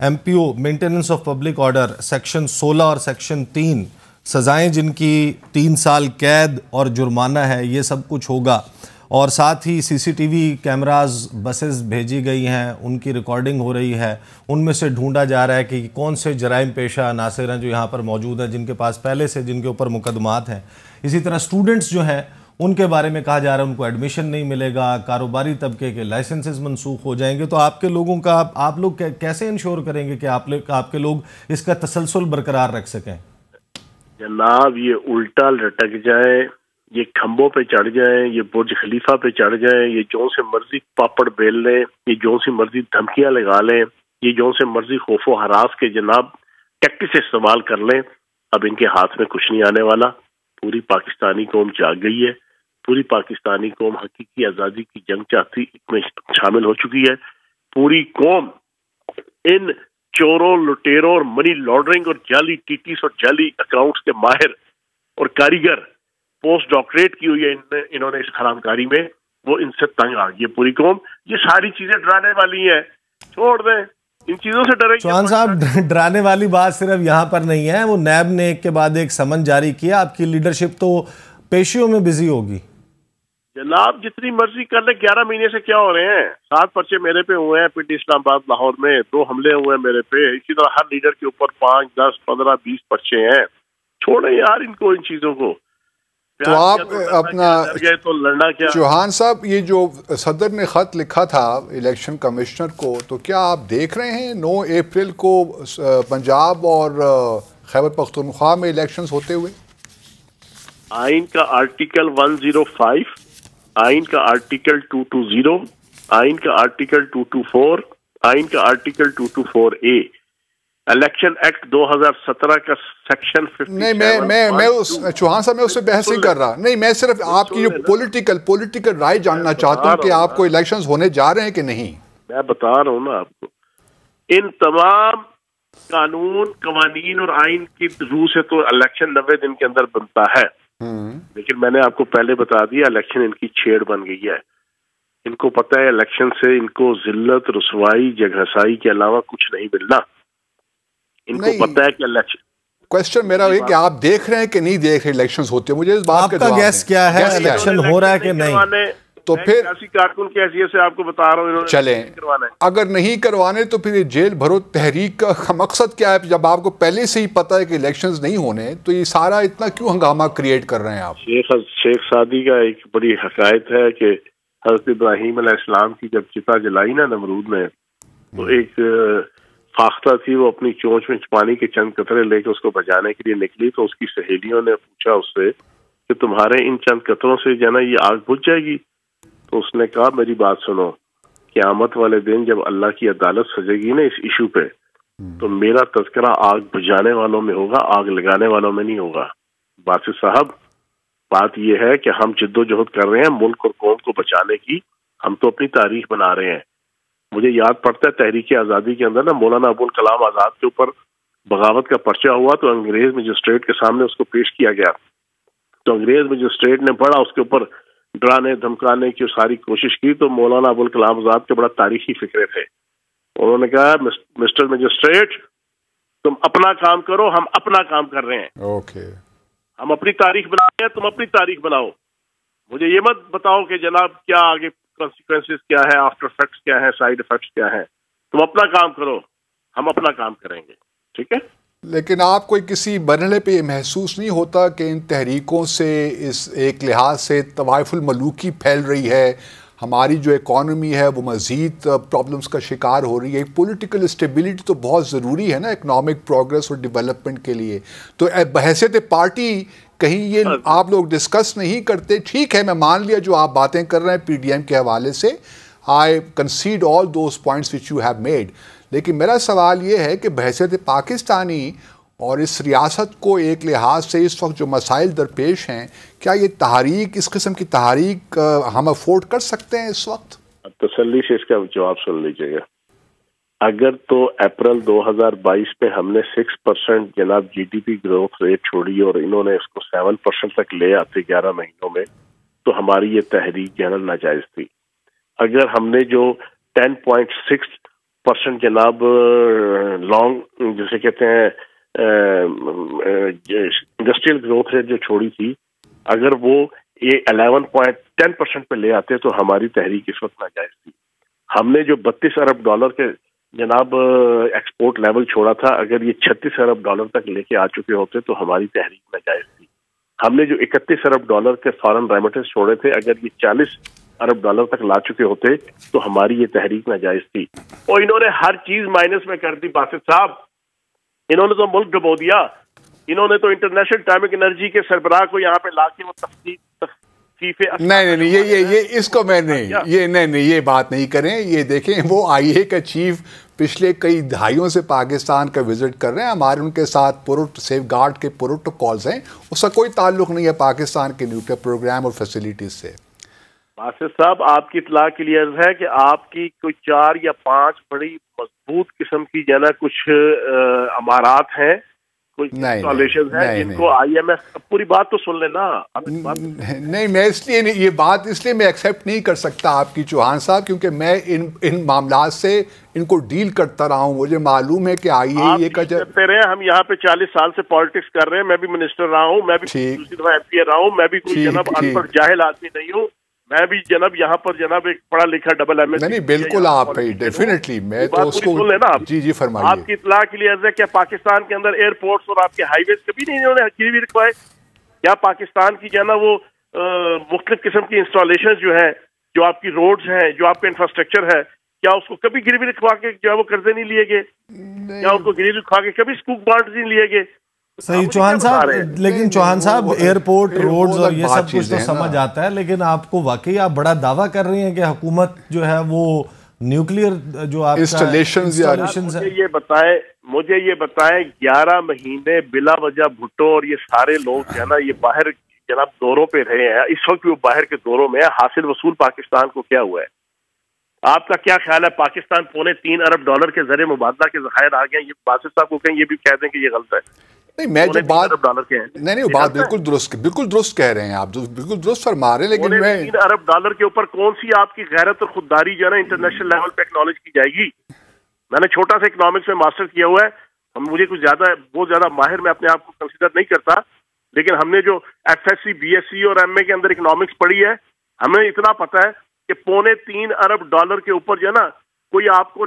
M P O maintenance of public order section 16 और सेक्शन तीन, सज़ाएँ जिनकी तीन साल कैद और जुर्माना है, ये सब कुछ होगा। और साथ ही सीसीटीवी कैमरास बसेस भेजी गई हैं, उनकी रिकॉर्डिंग हो रही है। उनमें से ढूंढा जा रहा है कि कौन से जराइम पेशा नासिर हैं जो यहाँ पर मौजूद हैं, जिनके पास पहले से जिनके ऊपर मुकदमात हैं। इसी तरह स्टूडेंट्स जो हैं, उनके बारे में कहा जा रहा है, उनको एडमिशन नहीं मिलेगा, कारोबारी तबके के लाइसेंसेस मनसूख हो जाएँगे। तो आपके लोगों का, आप लोग कैसे इंश्योर करेंगे कि आप आपके लोग इसका तसलसल बरकरार रख सकें? जनाब, ये उल्टा लटक जाए ये खम्बों पे चढ़ जाए ये बुर्ज खलीफा पे चढ़ जाए ये जो से मर्ज़ी पापड़ बेल लें, ये जो सी मर्ज़ी धमकियाँ लगा लें, ये जो से मर्ज़ी खौफो हरास के जनाब टैक्टिस इस्तेमाल कर लें, अब इनके हाथ में कुछ नहीं आने वाला। पूरी पाकिस्तानी कौम जाग गई है, पूरी पाकिस्तानी कौम हकीकी आज़ादी की जंग चाहती में शामिल हो चुकी है। पूरी कौम इन चोरों, लुटेरों और मनी लॉन्ड्रिंग और जाली टीटीस और जाली अकाउंट्स के माहिर और कारीगर पोस्ट डॉक्टरेट की हुई है इन, इन्होंने इस हरामकारी में वो इनसे तंग आ गई पूरी कौम। ये सारी चीज़ें डराने वाली हैं। छोड़ दें इन चीज़ों से डरे चौहान साहब डराने वाली बात सिर्फ़ यहाँ पर नहीं है। वो नैब ने एक के बाद एक समन जारी किया। आपकी लीडरशिप तो पेशियों में बिज़ी होगी। जनाब जितनी मर्ज़ी कर ले ग्यारह महीने से क्या हो रहे हैं? सात पर्चे मेरे पे हुए हैं पिटी इस्लामाबाद लाहौर में। दो हमले हुए हैं मेरे पे। इसी तरह हर लीडर के ऊपर पाँच दस पंद्रह बीस पर्चे हैं। छोड़े यार इनको इन चीज़ों को। तो आप तो अपना तो लड़ना क्या। चौहान साहब ये जो सदर ने ख़त लिखा था इलेक्शन कमिश्नर को तो क्या आप देख रहे हैं नौ अप्रैल को पंजाब और खैबर पख्तूनख्वा में इलेक्शंस होते हुए? आइन का आर्टिकल 105 आइन का आर्टिकल 220 आइन का आर्टिकल 224 आइन का आर्टिकल 224 ए। इलेक्शन एक्ट 2017 का सेक्शन नहीं मैं मैं मैं उस चौहान साहब मैं उससे बहस नहीं कर रहा। नहीं मैं सिर्फ़ आपकी जो पॉलिटिकल पॉलिटिकल राय जानना चाहता हूँ कि आपको इलेक्शंस होने जा रहे हैं कि नहीं। मैं बता रहा हूँ ना आपको। इन तमाम कानून कवानीन और आइन की रूह से तो इलेक्शन नब्बे दिन के अंदर बनता है। हम्म। लेकिन मैंने आपको पहले बता दिया इलेक्शन इनकी छेड़ बन गई है। इनको पता है इलेक्शन से इनको जिल्लत रसवाई जगहसाई के अलावा कुछ नहीं मिलना। इनको पता है कि इलेक्शन क्वेश्चन मेरा है कि आप देख रहे हैं कि नहीं देख रहे इलेक्शंस होते हैं? मुझे इस बात का गैस क्या है? इलेक्शन हो? रहा है कि नहीं? तो फिर कारकुन की हैसियत से आपको बता रहा हूँ चले। अगर नहीं करवाने तो फिर ये जेल भरो तहरीक का मकसद क्या है? जब आपको पहले से ही पता है कि इलेक्शंस नहीं होने तो ये सारा इतना क्यों हंगामा क्रिएट कर रहे हैं आप? शेख शेख सादी का एक बड़ी हकायत है कि हज़रत इब्राहिम इस्लाम की जब चिता जलाई ना नमरूद ने तो एक फाख्ता थी वो अपनी चोंच में पानी के चंद कतरे लेके उसको बचाने के लिए निकली तो उसकी सहेलियों ने पूछा उससे कि तुम्हारे इन चंद कतरों से जाना ये आग बुझ जाएगी? तो उसने कहा मेरी बात सुनो क्यामत वाले दिन जब अल्लाह की अदालत सजेगी ना इस इशू पे तो मेरा तस्करा आग बुझाने वालों में होगा आग लगाने वालों में नहीं होगा। बासित साहब बात यह है कि हम जिद्दोजहद कर रहे हैं मुल्क और कौम को बचाने की हम तो अपनी तारीख बना रहे हैं। मुझे याद पड़ता है तहरीक आज़ादी के अंदर ना मौलाना अबुल कलाम आज़ाद के ऊपर बगावत का पर्चा हुआ तो अंग्रेज़ मजिस्ट्रेट के सामने उसको पेश किया गया। तो अंग्रेज़ मजिस्ट्रेट ने पढ़ा उसके ऊपर डराने धमकाने की सारी कोशिश की तो मौलाना अबुल कलाम आज़ाद के बड़ा तारीखी फिक्रे थे। उन्होंने कहा मिस्टर मजिस्ट्रेट तुम अपना काम करो हम अपना काम कर रहे हैं। ओके हम अपनी तारीख बना रहे हैं तुम अपनी तारीख बनाओ। मुझे ये मत बताओ कि जनाब क्या आगे कॉन्सिक्वेंसेस क्या है आफ्टर इफेक्ट्स क्या है साइड इफेक्ट्स क्या है तुम अपना काम करो, हम अपना काम करेंगे, ठीक है? लेकिन आप कोई किसी मरहले पे महसूस नहीं होता कि इन तहरीकों से, इस एक लिहाज से तवायफुल मलूकी फैल रही है, हमारी जो इकॉनमी है, वो मज़ीद प्रॉब्लम्स का शिकार हो रही है। पॉलिटिकल स्टेबिलिटी तो बहुत ज़रूरी है ना इकनॉमिक प्रोग्रेस और डेवलपमेंट के लिए। तो बहसीत पार्टी कहीं ये हाँ। आप लोग डिस्कस नहीं करते ठीक है मैं मान लिया जो आप बातें कर रहे हैं पीडीएम के हवाले से I concede all those points which you have made लेकिन मेरा सवाल ये है कि बहसीत पाकिस्तानी और इस रियासत को एक लिहाज से इस वक्त जो मसाइल दरपेश हैं क्या ये तहरीक इस किस्म की तहरीक हम अफोर्ड कर सकते हैं इस वक्त? तसली से इसका जवाब सुन लीजिएगा। अगर तो अप्रैल 2022 पे हमने सिक्स परसेंट जनाब जीडीपी ग्रोथ रेट छोड़ी और इन्होंने इसको सेवन परसेंट तक ले आते ग्यारह महीनों में तो हमारी ये तहरीक जो है नाजायज थी। अगर हमने जो टेन पॉइंट सिक्स परसेंट जनाब लॉन्ग जिसे कहते हैं इंडस्ट्रियल ग्रोथ रेट जो छोड़ी थी, अगर वो ये अलेवन पॉइंट टेन परसेंट पे ले आते तो हमारी तहरीक इस वक्त नाजायज थी। हमने जो बत्तीस अरब डॉलर के जनाब एक्सपोर्ट लेवल छोड़ा था। अगर ये छत्तीस अरब डॉलर तक लेके आ चुके होते तो हमारी तहरीक नाजायज थी। हमने जो इकतीस अरब डॉलर के फॉरन रेमिटेंस छोड़े थे, अगर ये चालीस अरब डॉलर तक ला चुके होते तो हमारी ये तहरीक नाजायज थी। और इन्होंने हर चीज़ माइनस में कर दी बासित साहब। इन्होंने तो मुल्क डुबो दिया। इन्होंने तो इंटरनेशनल टाइमिक एनर्जी के सरबराह को यहाँ पे ला के वो तफसीफे नहीं नहीं नहीं ये ये ये इसको मैं नहीं ये नहीं नहीं ये बात नहीं करें ये देखें वो आई का चीफ पिछले कई दहाइयों से पाकिस्तान का विज़िट कर रहे हैं हमारे उनके साथ पुरुट सेफ़ गार्ड के प्रोटोकॉल्स हैं उसका कोई ताल्लुक नहीं है पाकिस्तान के न्यूक्लियर प्रोग्राम और फैसिलिटीज़ से। बासिर साहब आपकी इतला के क्लियर है कि आपकी कोई चार या पाँच बड़ी मज़बूत किस्म की जना कुछ अमारात हैं कोई इंस्टॉलेशन है जिनको आईएमएफ पूरी बात तो सुन लेना। नहीं मैं इसलिए नहीं ये बात इसलिए मैं एक्सेप्ट नहीं कर सकता आपकी चौहान साहब क्योंकि मैं इन इन मामला से इनको डील करता रहा हूँ। मुझे मालूम है कि आइए ये करते रहे हम यहाँ पे चालीस साल से पॉलिटिक्स कर रहे हैं। मैं भी मिनिस्टर रहा हूँ मैं भी दूसरी दफ़ा एम रहा हूँ मैं भी कोई जनब अनपढ़ जाहिल आदमी नहीं हूँ। मैं भी जनाब यहाँ पर जनाब एक पढ़ा लिखा डबल एम नहीं बिल्कुल आप डेफिनेटली मैं तो उसको आप। जी जी फरमाइए। आपकी इतला के लिए अर्ज़ है क्या पाकिस्तान के अंदर एयरपोर्ट्स और आपके हाईवे कभी नहीं इन्होंने गिरवी रखवाए। क्या पाकिस्तान की जो ना वो मुख्तलिफ़ किस्म की इंस्टॉलेशन जो है जो आपकी रोड्स हैं जो आपका इंफ्रास्ट्रक्चर है क्या उसको कभी गिरवी रखवा के जो है वो कर्जे नहीं लिए गए? क्या उसको गिरवी रखवा के कभी स्कूक बॉन्ड नहीं लिए गए? सही चौहान साहब लेकिन चौहान साहब एयरपोर्ट रोड्स और ये सब कुछ तो समझ आता है लेकिन आपको वाकई आप बड़ा दावा कर रही हैं कि हुकूमत जो है वो न्यूक्लियर जो आप इंस्टॉलेशन मुझे ये बताए मुझे ये बताए ग्यारह महीने बिला वजह भुट्टो और ये सारे लोग जो है ना ये बाहर जनाब दौरों पे रहे हैं। इस वक्त वो बाहर के दौरों में है। हासिल वसूल पाकिस्तान को क्या हुआ है? आपका क्या ख्याल है? पाकिस्तान पौने तीन अरब डॉलर के ज़रिए मुबादला के जखायर आ गए ये बासित साहब को कहें ये भी कह दें कि ये गलत है। नहीं मैं जो बात डॉलर के नहीं नहीं वो बात बिल्कुल दुरुस्त बिल्कुल दुरुस्त कह रहे हैं आप बिल्कुल दुरुस्त फरमा रहे हैं लेकिन मैं तीन अरब डॉलर के ऊपर कौन सी आपकी गैरत और खुददारी जो है ना इंटरनेशनल लेवल पे एक्नॉलेज की जाएगी? मैंने छोटा सा इकोनॉमिक्स में मास्टर किया हुआ है। हम मुझे कुछ ज़्यादा बहुत ज़्यादा माहिर मैं अपने आप को कंसिडर नहीं करता लेकिन हमने जो F S C B S C और एम ए के अंदर इकोनॉमिक्स पढ़ी है हमें इतना पता है कि पौने तीन अरब डॉलर के ऊपर जो है ना कोई आपको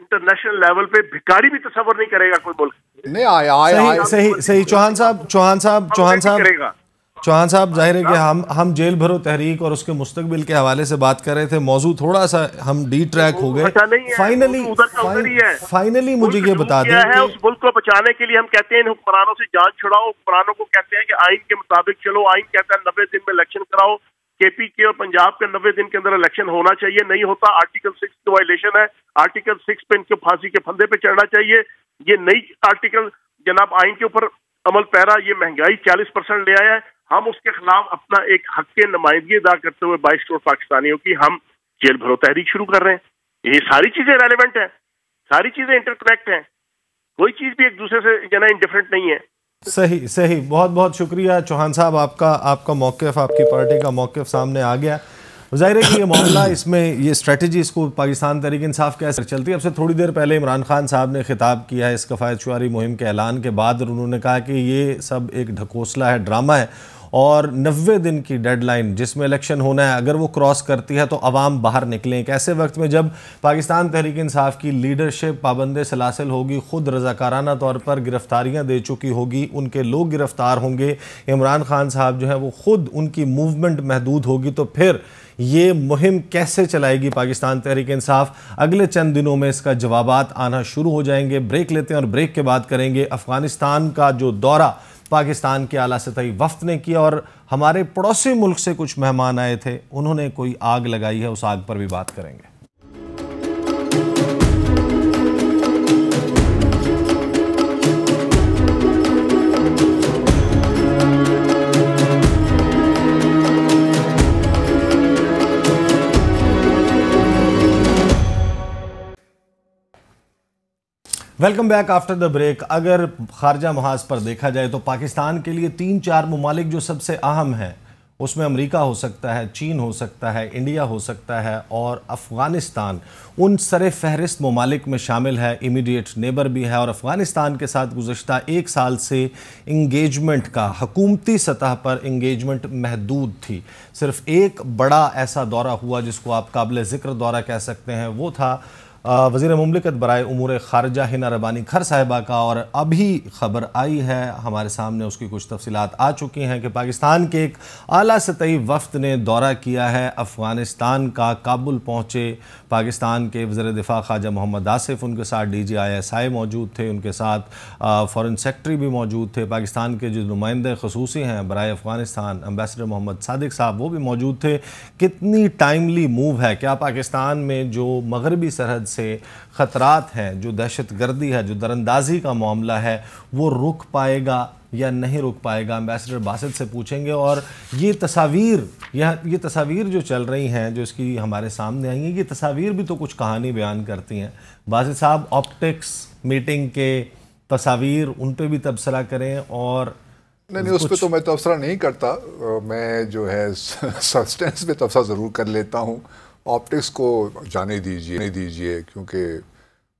इंटरनेशनल लेवल पे भिकारी भी तस्वर नहीं करेगा कोई मुल्क नहीं आया आया सही सही सही। चौहान साहब चौहान साहब चौहान साहब। करेगा? चौहान साहब ज़ाहिर है कि हम हम जेल भरो तहरीक और उसके मुस्तकबिल के हवाले से बात कर रहे थे। मौजू थोड़ा सा हम डी ट्रैक हो गए। फाइनली फाइनली मुझे ये बता दें है उस मुल्क को बचाने के लिए हम कहते हैं हुक्मरानों से जान छुड़ाओ। हुक्मरानों को कहते हैं कि आइन के मुताबिक चलो आइन कहता है नब्बे दिन में इलेक्शन कराओ। केपी के और पंजाब के नब्बे दिन के अंदर इलेक्शन होना चाहिए, नहीं होता आर्टिकल सिक्स की वायलेशन है। आर्टिकल सिक्स पे इनके फांसी के फंदे पे चढ़ना चाहिए। ये नई आर्टिकल जनाब आइन के ऊपर अमल पैरा, ये महँगाई चालीस परसेंट ले आया है। हम उसके खिलाफ अपना एक हक के नुमाइंदगी अदा करते हुए बाईस करोड़ पाकिस्तानियों की हम जेल भरो तहरीक शुरू कर रहे हैं। ये सारी चीज़ें रेलिवेंट है, सारी चीज़ें इंटरकनेक्ट हैं। कोई चीज़ भी एक दूसरे से जना इंडिफरेंट नहीं है। सही सही। बहुत बहुत शुक्रिया चौहान साहब आपका आपका मौकफ आपकी पार्टी का मौकफ सामने आ गया। ज़ाहिर है कि ये मामला इसमें ये स्ट्रेटजी इसको पाकिस्तान तरीके इंसाफ कैसे चलती है। अब से थोड़ी देर पहले इमरान खान साहब ने खिताब किया है इस कफ़ायत शुरी मुहिम के ऐलान के बाद और उन्होंने कहा कि ये सब एक ढकोसला है ड्रामा है। और नबे दिन की डेडलाइन जिसमें इलेक्शन होना है, अगर वो क्रॉस करती है तो आवाम बाहर निकलें एक ऐसे वक्त में जब पाकिस्तान तहरीक इंसाफ की लीडरशिप पाबंद सलासिल होगी, ख़ुद रजाकाराना तौर पर गिरफ्तारियाँ दे चुकी होगी, उनके लोग गिरफ़्तार होंगे। इमरान खान साहब जो है, वो ख़ुद उनकी मूवमेंट महदूद होगी तो फिर ये मुहिम कैसे चलाएगी पाकिस्तान तहरीक इंसाफ? अगले चंद दिनों में इसका जवाब आना शुरू हो जाएँगे। ब्रेक लेते हैं और ब्रेक के बाद करेंगे अफ़गानिस्तान का जो दौरा। पाकिस्तान के अला सतही वफ्त ने किया और हमारे पड़ोसी मुल्क से कुछ मेहमान आए थे। उन्होंने कोई आग लगाई है, उस आग पर भी बात करेंगे। Welcome back after the break अगर खारजा महाज पर देखा जाए तो पाकिस्तान के लिए तीन चार ममालिक जो सबसे अहम हैं, उसमें अमेरिका हो सकता है, चीन हो सकता है, इंडिया हो सकता है और अफ़गानिस्तान। उन सर फहरिस्त ममालिक में शामिल है इमीडिएट नेबर भी है और अफ़गानिस्तान के साथ गुज्त एक साल से इंगेजमेंट का, हकूमती सतह पर इंगेजमेंट महदूद थी। सिर्फ़ एक बड़ा ऐसा दौरा हुआ जिसको आप काबिल ज़िक्र दौरा कह सकते हैं, वो था वज़ी ममलिकत बरए उमूर ख़ारजा हिना रबानी खर साहिबा का, और अभी ख़बर आई है हमारे सामने, उसकी कुछ तफसीत आ चुकी हैं कि पाकिस्तान के एक अली सतही वफद ने दौरा किया है अफ़गानिस्तान का काबुल पहुँचे पाकिस्तान के वज़र दिफा ख्वाजा मोहम्मद आसिफ, उनके साथ डी जी आई एस आई मौजूद थे, उनके साथ फ़ॉरन सेक्रटरी भी मौजूद थे। पाकिस्तान के जो नुमाइंदे खसूसी हैं, बरए अफ़गानिस्तान अम्बेसडर मोहम्मद सादिक साहब, वो भी मौजूद थे। कितनी टाइमली मूव है? क्या पाकिस्तान में जो मगरबी सरहद से ख़तरात हैं, जो दहशत गर्दी है, जो दरअंदाजी का मामला है, वो रुक पाएगा या नहीं रुक पाएगा? एम्बेसडर बासित से पूछेंगे और ये तस्वीर यह ये तस्वीर जो चल रही हैं जो इसकी हमारे सामने आई हैं ये तस्वीर भी तो कुछ कहानी बयान करती हैं। बासित साहब ऑप्टिक्स मीटिंग के तस्वीर उन पर भी तबसरा करें और नहीं नहीं उस पर तो मैं तबसरा नहीं करता। मैं जो है सब्सटेंस पे तबसरा ज़रूर कर लेता हूँ। ऑप्टिक्स को जाने दीजिए नहीं दीजिए क्योंकि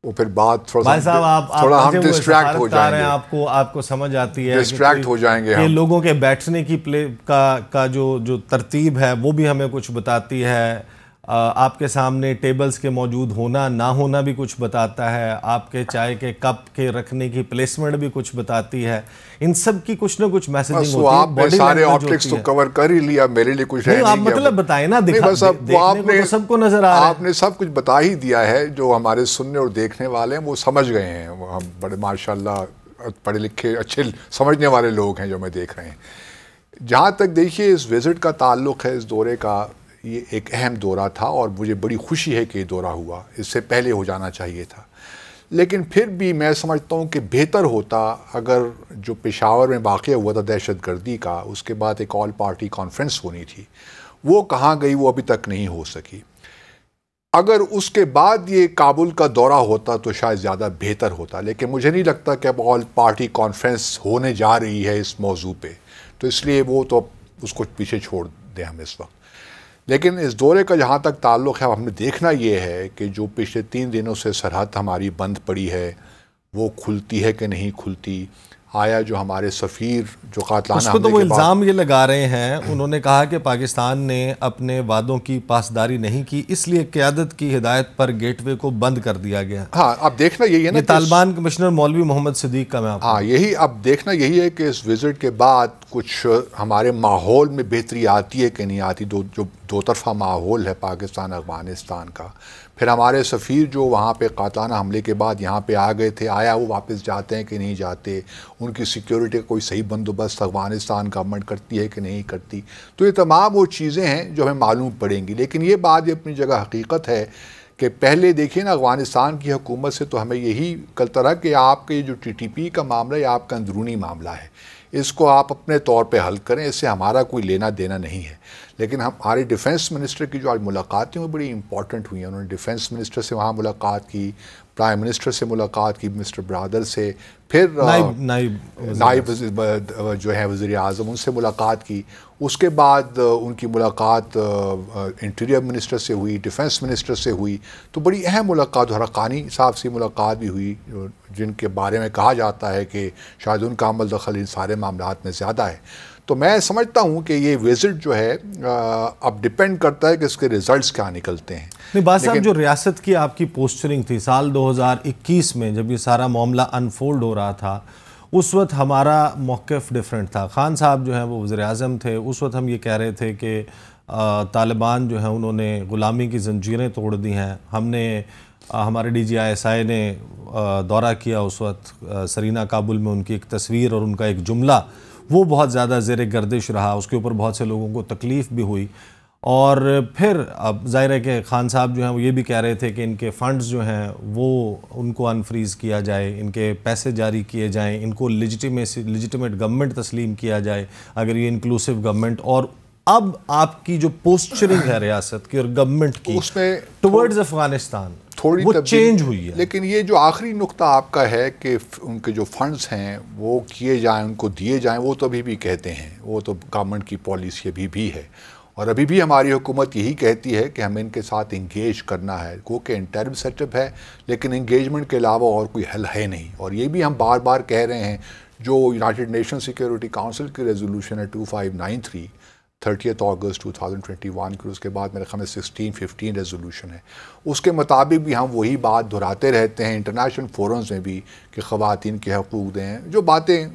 वो फिर बात थोड़ा सा आप, थोड़ा हम डिस्ट्रैक्ट हो जाएँगे। आपको आपको समझ आती है डिस्ट्रैक्ट हो जाएँगे हम। लोगों के बैठने की प्ले का का जो जो तरतीब है वो भी हमें कुछ बताती है। आपके सामने टेबल्स के मौजूद होना ना होना भी कुछ बताता है। आपके चाय के कप के रखने की प्लेसमेंट भी कुछ बताती है। इन सब की कुछ ना कुछ मैसेजिंग होती है सारे ऑप्टिक्स तो कवर कर ही लिया मेरे लिए कुछ है आप मतलब बताए ना दिखा बस अब आपने तो सबको नज़र आ आपने सब कुछ बता ही दिया है जो हमारे सुनने और देखने वाले हैं वो समझ गए हैं। हम बड़े माशाल्लाह पढ़े लिखे अच्छे समझने वाले लोग हैं जो मैं देख रहे हैं। जहाँ तक देखिए इस विज़िट का ताल्लुक़ है इस दौरे का ये एक अहम दौरा था और मुझे बड़ी खुशी है कि ये दौरा हुआ। इससे पहले हो जाना चाहिए था। लेकिन फिर भी मैं समझता हूँ कि बेहतर होता अगर जो पेशावर में वाक़ हुआ था दहशत गर्दी का, उसके बाद एक ऑल पार्टी कॉन्फ्रेंस होनी थी। वो कहाँ गई वो अभी तक नहीं हो सकी। अगर उसके बाद ये काबुल का दौरा होता तो शायद ज़्यादा बेहतर होता। लेकिन मुझे नहीं लगता कि अब ऑल पार्टी कॉन्फ्रेंस होने जा रही है इस मौजू पे। तो इसलिए वो तो उसको पीछे छोड़ दें हम इस वक्त। लेकिन इस दौरे का जहाँ तक ताल्लुक़ है, हमने देखना ये है कि जो पिछले तीन दिनों से सरहद हमारी बंद पड़ी है, वो खुलती है कि नहीं खुलती? आया जो हमारे सफ़ीर जो कातलाना तो वो इल्ज़ाम ये लगा रहे हैं उन्होंने कहा कि पाकिस्तान ने अपने वादों की पासदारी नहीं की इसलिए क़्यादत की हिदायत पर गेटवे को बंद कर दिया गया। हाँ अब देखना यही है ना तालिबान कमिश्नर मौलवी मोहम्मद सदीक का मैं हाँ यही अब देखना यही है कि इस विज़िट के बाद कुछ हमारे माहौल में बेहतरी आती है कि नहीं आती दो जो दो तरफा माहौल है पाकिस्तान अफ़गानिस्तान का। फिर हमारे सफ़ीर जो वहाँ पे काताना हमले के बाद यहाँ पे आ गए थे, आया, वो वापस जाते हैं कि नहीं जाते? उनकी सिक्योरिटी का कोई सही बंदोबस्त अफ़गानिस्तान गवर्नमेंट करती है कि नहीं करती? तो ये तमाम वो चीज़ें हैं जो हमें मालूम पड़ेंगी। लेकिन ये बात ये अपनी जगह हकीकत है कि पहले देखिए ना, अफ़गानिस्तान की हुकूमत से तो हमें यही कल तरह कि आपके जो टी टी पी का मामला है आपका अंदरूनी मामला है। इसको आप अपने तौर पे हल करें इससे हमारा कोई लेना देना नहीं है। लेकिन हमारे डिफेंस मिनिस्टर की जो आज मुलाकातें हुई बड़ी इंपॉर्टेंट हुई हैं। उन्होंने डिफेंस मिनिस्टर से वहाँ मुलाकात की प्राइम मिनिस्टर से मुलाकात की मिस्टर ब्रादर से फिर नाइब नाइब जो है वज़ी अजम उनसे मुलाकात की। उसके बाद उनकी मुलाकात इंटीरियर मिनिस्टर से हुई डिफेंस मिनिस्टर से हुई। तो बड़ी अहम मुलाकात हरकानी साहब से मुलाकात भी हुई जिनके बारे में कहा जाता है कि शायद उनका अमल दखल इन सारे मामला में ज़्यादा है। तो मैं समझता हूँ कि ये विज़िट जो है अब डिपेंड करता है कि इसके रिज़ल्ट क्या निकलते हैं। नहीं बात साहब जो रियासत की आपकी पोस्टरिंग थी साल 2021 में जब ये सारा मामला अनफोल्ड हो रहा था उस वक्त हमारा मौक़ डिफरेंट था। खान साहब जो हैं वो वज़र अजम थे। उस वक्त हम ये कह रहे थे कि तालिबान जो है उन्होंने ग़ुलामी की जंजीरें तोड़ दी हैं। हमने हमारे डी जी आई एस आई ने दौरा किया उस वक्त सरीना काबुल में उनकी एक तस्वीर और उनका एक जुमला। वो बहुत ज़्यादा ज़ेर गर्दिश रहा। उसके ऊपर बहुत से लोगों को तकलीफ़ भी हुई। और फिर अब ज़ाहिर है कि खान साहब जो हैं वो ये भी कह रहे थे कि इनके फ़ंड्स जो हैं वो उनको अनफ्रीज़ किया जाए इनके पैसे जारी किए जाएँ इनको लिजिटिमेसी लिजिटिमेट गवर्नमेंट तस्लीम किया जाए अगर ये इंक्लूसिव गवर्नमेंट और अब आपकी जो पोस्चरिंग है रियासत की और गवर्नमेंट की उसमें टुवर्ड्स अफ़गानिस्तान थोड़ी वो चेंज हुई है। लेकिन ये जो आखिरी नुक्ता आपका है कि उनके जो फंड्स हैं वो किए जाएँ उनको दिए जाएँ वो तो अभी भी कहते हैं वो तो गवर्नमेंट की पॉलिसी अभी भी है। और अभी भी हमारी हुकूमत यही कहती है कि हमें इनके साथ इंगेज करना है। वो कि इंटरम सेटअप है, लेकिन इंगेजमेंट के अलावा और कोई हल है नहीं। और ये भी हम बार बार कह रहे हैं, जो यूनाइटेड नेशन सिक्योरिटी काउंसिल की रेजोल्यूशन है two five nine three thirtieth August 2021 के उसके बाद मेरे ख्याल में सिक्सटीन फिफ्टीन रेजोल्यूशन है। उसके मुताबिक भी हम वही बात दोहराते रहते हैं इंटरनेशनल फोरम्स में भी कि ख़वान के हकूक़ दें जो बातें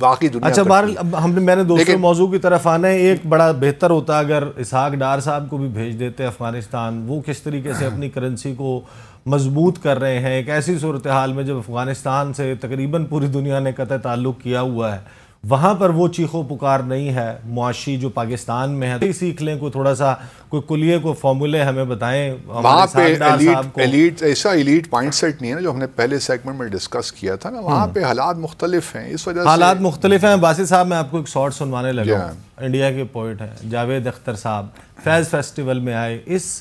बाकी दुनिया अच्छा बार हमने मैंने दोस्तों मौजू की तरफ़ आना है एक बड़ा बेहतर होता अगर इसहाक डार साहब को भी भेज देते अफ़गानिस्तान वो किस तरीके से अपनी करेंसी को मज़बूत कर रहे हैं? एक ऐसी सूरत हाल में जब अफ़गानिस्तान से तकरीबन पूरी दुनिया ने कत ताल्लुक़ किया हुआ है वहाँ पर वो चीखो पुकार नहीं है। मुआशी जो पाकिस्तान में है तो सीख लें कोई थोड़ा सा कोई कुलिए को फॉर्मूले हमें बताएँ वहाँ पे एलीट एलीट ऐसा एलीट पॉइंट सेट नहीं है ना जो हमने पहले सेगमेंट में डिस्कस किया था ना वहाँ हम्म। पे हालात मुख्तलिफ़ हैं इस वजह हालात मुख्तलिफ़ हैं। बासित साहब मैं आपको एक शॉर्ट सुनवाने लगा। इंडिया के पोइट हैं जावेद अख्तर साहब फैज़ फेस्टिवल में आए। इस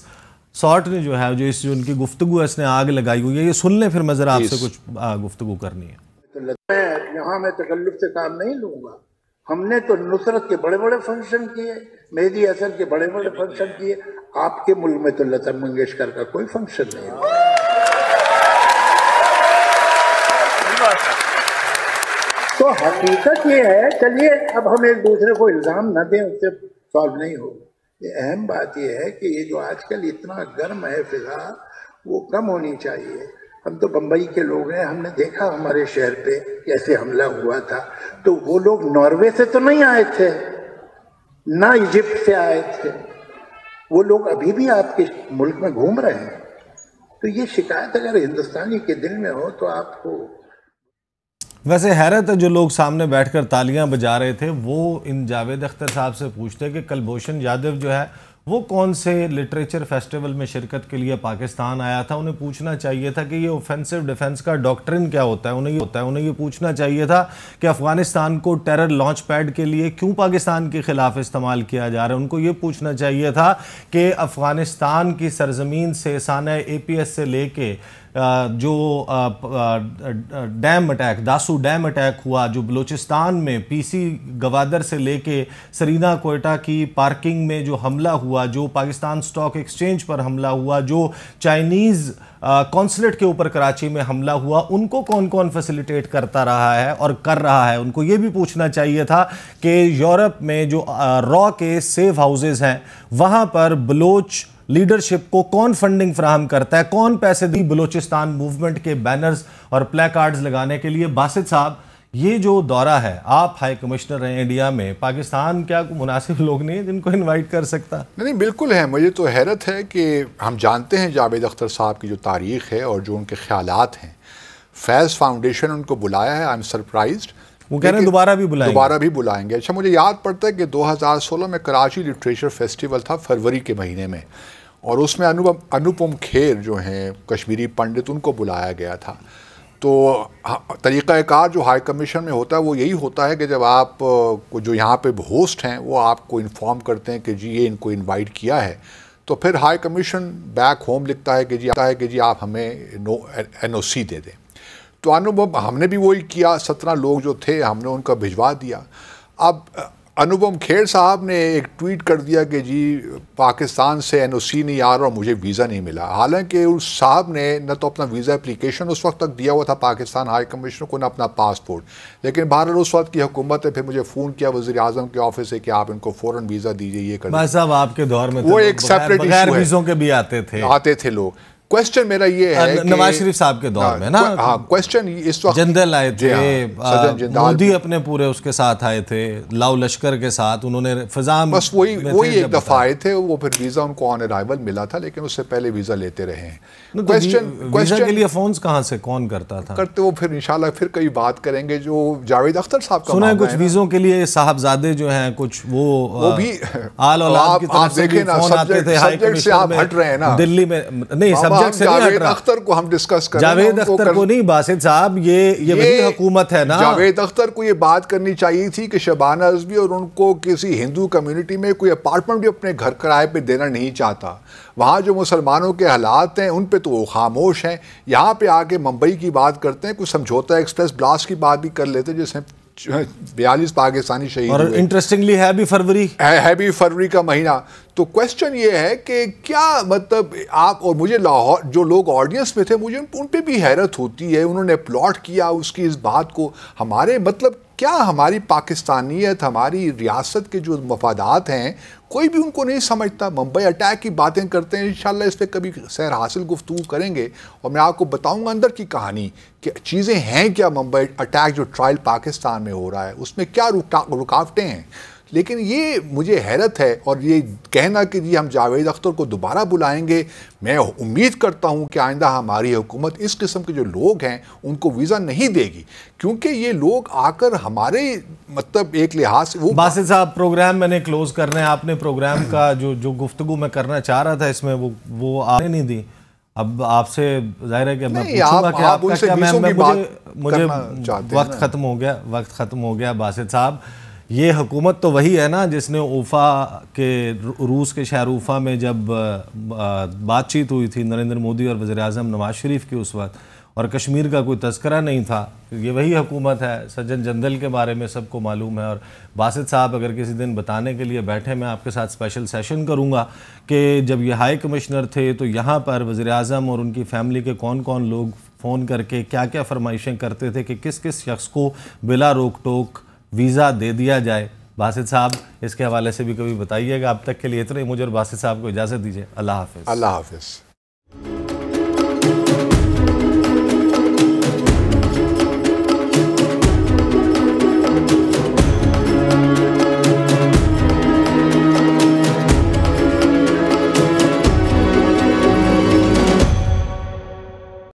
शॉर्ट ने जो है जो इस जो उनकी गुफ्तु है इसने आग लगाई हुई है। ये सुन लें फिर मैं ज़रा आपसे कुछ गुफ्तु करनी है। मैं यहाँ मैं तकल्लुफ से काम नहीं लूँगा। हमने तो नुसरत के बड़े बड़े फ़ंक्शन किए, मेहदी हसन के बड़े बड़े फ़ंक्शन किए। आपके मुल्क में तो लता मंगेशकर का कोई फ़ंक्शन नहीं तो हकीकत ये है, चलिए, अब हम एक दूसरे को इल्ज़ाम न दें, उससे सॉल्व नहीं हो ये अहम बात यह है कि ये जो आजकल इतना गर्म है फिजा वो कम होनी चाहिए। हम तो बम्बई के लोग हैं, हमने देखा हमारे शहर पे कैसे हमला हुआ था। तो वो लोग नॉर्वे से तो नहीं आए थे, ना इजिप्ट से आए थे। वो लोग अभी भी आपके मुल्क में घूम रहे हैं। तो ये शिकायत अगर हिंदुस्तानी के दिल में हो तो आपको वैसे हैरत है, जो लोग सामने बैठकर तालियाँ बजा रहे थे, वो इन जावेद अख्तर साहब से पूछते कि कलभूषण यादव जो है वो कौन से लिटरेचर फेस्टिवल में शिरकत के लिए पाकिस्तान आया था? उन्हें पूछना चाहिए था कि ये ऑफेंसिव डिफेंस का डॉक्ट्रिन क्या होता है? उन्हें ये होता है, उन्हें ये पूछना चाहिए था कि अफ़गानिस्तान को टेरर लॉन्च पैड के लिए क्यों पाकिस्तान के ख़िलाफ़ इस्तेमाल किया जा रहा है? उनको ये पूछना चाहिए था कि अफ़गानिस्तान की सरजमीन से साना ए पी एस से लेके जो dam attack, Dasu dam attack हुआ, जो बलूचिस्तान में पीसी गवादर से लेके सरीना कोयटा की पार्किंग में जो हमला हुआ, जो पाकिस्तान स्टॉक एक्सचेंज पर हमला हुआ, जो चाइनीज़ कॉन्सुलेट के ऊपर कराची में हमला हुआ, उनको कौन कौन फैसिलिटेट करता रहा है और कर रहा है? उनको ये भी पूछना चाहिए था कि यूरोप में जो रॉ के सेफ़ हाउसेज हैं, वहाँ पर बलोच लीडरशिप को कौन फंडिंग फ्राहम करता है? कौन पैसे दी बलोचिस्तान मूवमेंट के बैनर्स और प्ले कार्ड्स लगाने के लिए? बासित साहब ये जो दौरा है आप हाई कमिश्नर हैं इंडिया में पाकिस्तान क्या मुनासिब लोग नहीं जिनको इनवाइट कर सकता? नहीं नहीं बिल्कुल है। मुझे तो हैरत है कि हम जानते हैं जावेद अख्तर साहब की जो तारीख है और जो उनके ख्याल हैं। फैज़ फाउंडेशन उनको बुलाया है आई एम सरप्राइज़ वो कह रहे हैं दोबारा भी बुलाएँगे। दोबारा भी बुलाएँगे। अच्छा मुझे याद पड़ता है कि 2016 में कराची लिटरेचर फेस्टिवल था फरवरी के महीने में। और उसमें अनुपम अनुपम खेर जो हैं, कश्मीरी पंडित, उनको बुलाया गया था। तो तरीक़ाकार जो हाई कमीशन में होता है, वो यही होता है कि जब आप को जो यहाँ पे होस्ट हैं, वो आपको इन्फॉर्म करते हैं कि जी, ये इनको इनवाइट किया है। तो फिर हाई कमीशन बैक होम लिखता है कि जी आता है कि जी, आप हमें नो एन ओ सी दे दें। तो अनुभव हमने भी वही किया, सत्रह लोग जो थे, हमने उनका भिजवा दिया। अब अनुपम खेर साहब ने एक ट्वीट कर दिया कि जी पाकिस्तान से एनओसी नहीं आ रहा और मुझे वीज़ा नहीं मिला। हालाँकि उस साहब ने न तो अपना वीज़ा एप्लीकेशन उस वक्त तक दिया हुआ था पाकिस्तान हाई कमिश्नर को न अपना पासपोर्ट लेकिन बहरहाल उस वक्त की हुकूमत ने फिर मुझे फ़ोन किया वजी अजम के ऑफ़िस से कि आप इनको फ़ौर वीज़ा दीजिए ये कर साहब आपके दौर में वो एक सेपरेट वीज़ों के भी आते थे। आते थे लोग। क्वेश्चन मेरा ये है नवाज़ शरीफ साहब के दौर हाँ, में ना? हाँ क्वेश्चन इस वक्त जिंदल आए थे हाँ, मोदी अपने पूरे उसके साथ आए थे लाउ लश्कर के साथ उन्होंने फिजा बस वही वही एक दफ़ा आए थे वो फिर वीज़ा उनको ऑन अराइवल मिला था लेकिन उससे पहले वीज़ा लेते रहे क्वेश्चन तो क्वेश्चन के लिए फ़ोन कहाँ से कौन करता था? करते वो फिर इंशाल्लाह फिर कई बात करेंगे जो जावेद अख्तर साहब का सुना कुछ वीजों के लिए साहबजादे जो हैं कुछ वो वो भी आल औलाद की तरफ़ से फ़ोन आते थे हाई कमिश्नर में हट रहे हैं ना। दिल्ली में नहीं सब्जेक्ट रहा। अख्तर को हम डिस्कस कर जावेद अख्तर को नहीं बासित साहब ये ये वही हुकूमत है ना। जावेद अख्तर को ये बात करनी चाहिए थी कि शबाना अजमी और उनको किसी हिंदू कम्युनिटी में कोई अपार्टमेंट भी अपने घर किराए पे देना नहीं चाहता। वहाँ जो मुसलमानों के हालात हैं उन पे तो वो खामोश हैं। यहाँ पे आके मुंबई की बात करते हैं कुछ समझौता एक्सप्रेस ब्लास्ट की बात भी कर लेते हैं जिसमें बयालीस पाकिस्तानी शहीद और इंटरेस्टिंगली है भी फरवरी। है, है भी फरवरी का महीना। तो क्वेश्चन ये है कि क्या मतलब आप और मुझे लाहौर, जो लोग ऑडियंस में थे, मुझे उन पर भी हैरत होती है, उन्होंने प्लॉट किया उसकी इस बात को। हमारे मतलब क्या हमारी पाकिस्तानियत, हमारी रियासत के जो मफादात हैं, कोई भी उनको नहीं समझता। मुंबई अटैक की बातें करते हैं, इंशाल्लाह इस पर कभी सैर हासिल गुफ्तु करेंगे। और मैं आपको बताऊँगा अंदर की कहानी कि चीज़ें हैं क्या मुंबई अटैक जो ट्रायल पाकिस्तान में हो रहा है। उसमें क्या रुका, रुकावटें हैं? लेकिन ये मुझे हैरत है और ये कहना कि जी हम जावेद अख्तर को दोबारा बुलाएँगे मैं उम्मीद करता हूँ कि आइंदा हमारी हुकूमत इस किस्म के जो लोग हैं उनको वीज़ा नहीं देगी। क्योंकि ये लोग आकर हमारे मतलब एक लिहाज से वो बासित साहब प्रोग्राम मैंने क्लोज करना है। आपने प्रोग्राम का जो जो गुफ्तु मैं करना चाह रहा था इसमें वो वो आपने नहीं दी। अब आपसे ज़ाहिर है कि मैं पूछूँगा कि आपका क्या मैं, मैं मुझे मुझे वक्त ख़त्म हो गया वक्त ख़त्म हो गया बासित साहब। ये हुकूमत तो वही है ना जिसने ऊफ़ा के, रूस के शहर ऊफ़ा में जब बातचीत हुई थी नरेंद्र मोदी और वज़ी अजम नवाज़ शरीफ की उस वक्त, और कश्मीर का कोई तस्करा नहीं था, ये वही हुकूमत है, सज्जन जंदल के बारे में सबको मालूम है, और बासित साहब अगर किसी दिन बताने के लिए बैठे, मैं आपके साथ स्पेशल सेशन करूँगा कि जब ये हाई कमिश्नर थे तो यहाँ पर वज़ी अजम और उनकी फ़ैमिली के कौन कौन लोग फ़ोन करके क्या क्या फरमाइशें करते थे कि किस किस शख्स को बिला रोक टोक वीज़ा दे दिया जाए। बासित साहब, इसके हवाले से भी कभी बताइएगा अब तक के लिए इतना मुझे और बासित साहब को इजाज़त दीजिए। अल्लाह हाफिज़। अल्लाह हाफिज़।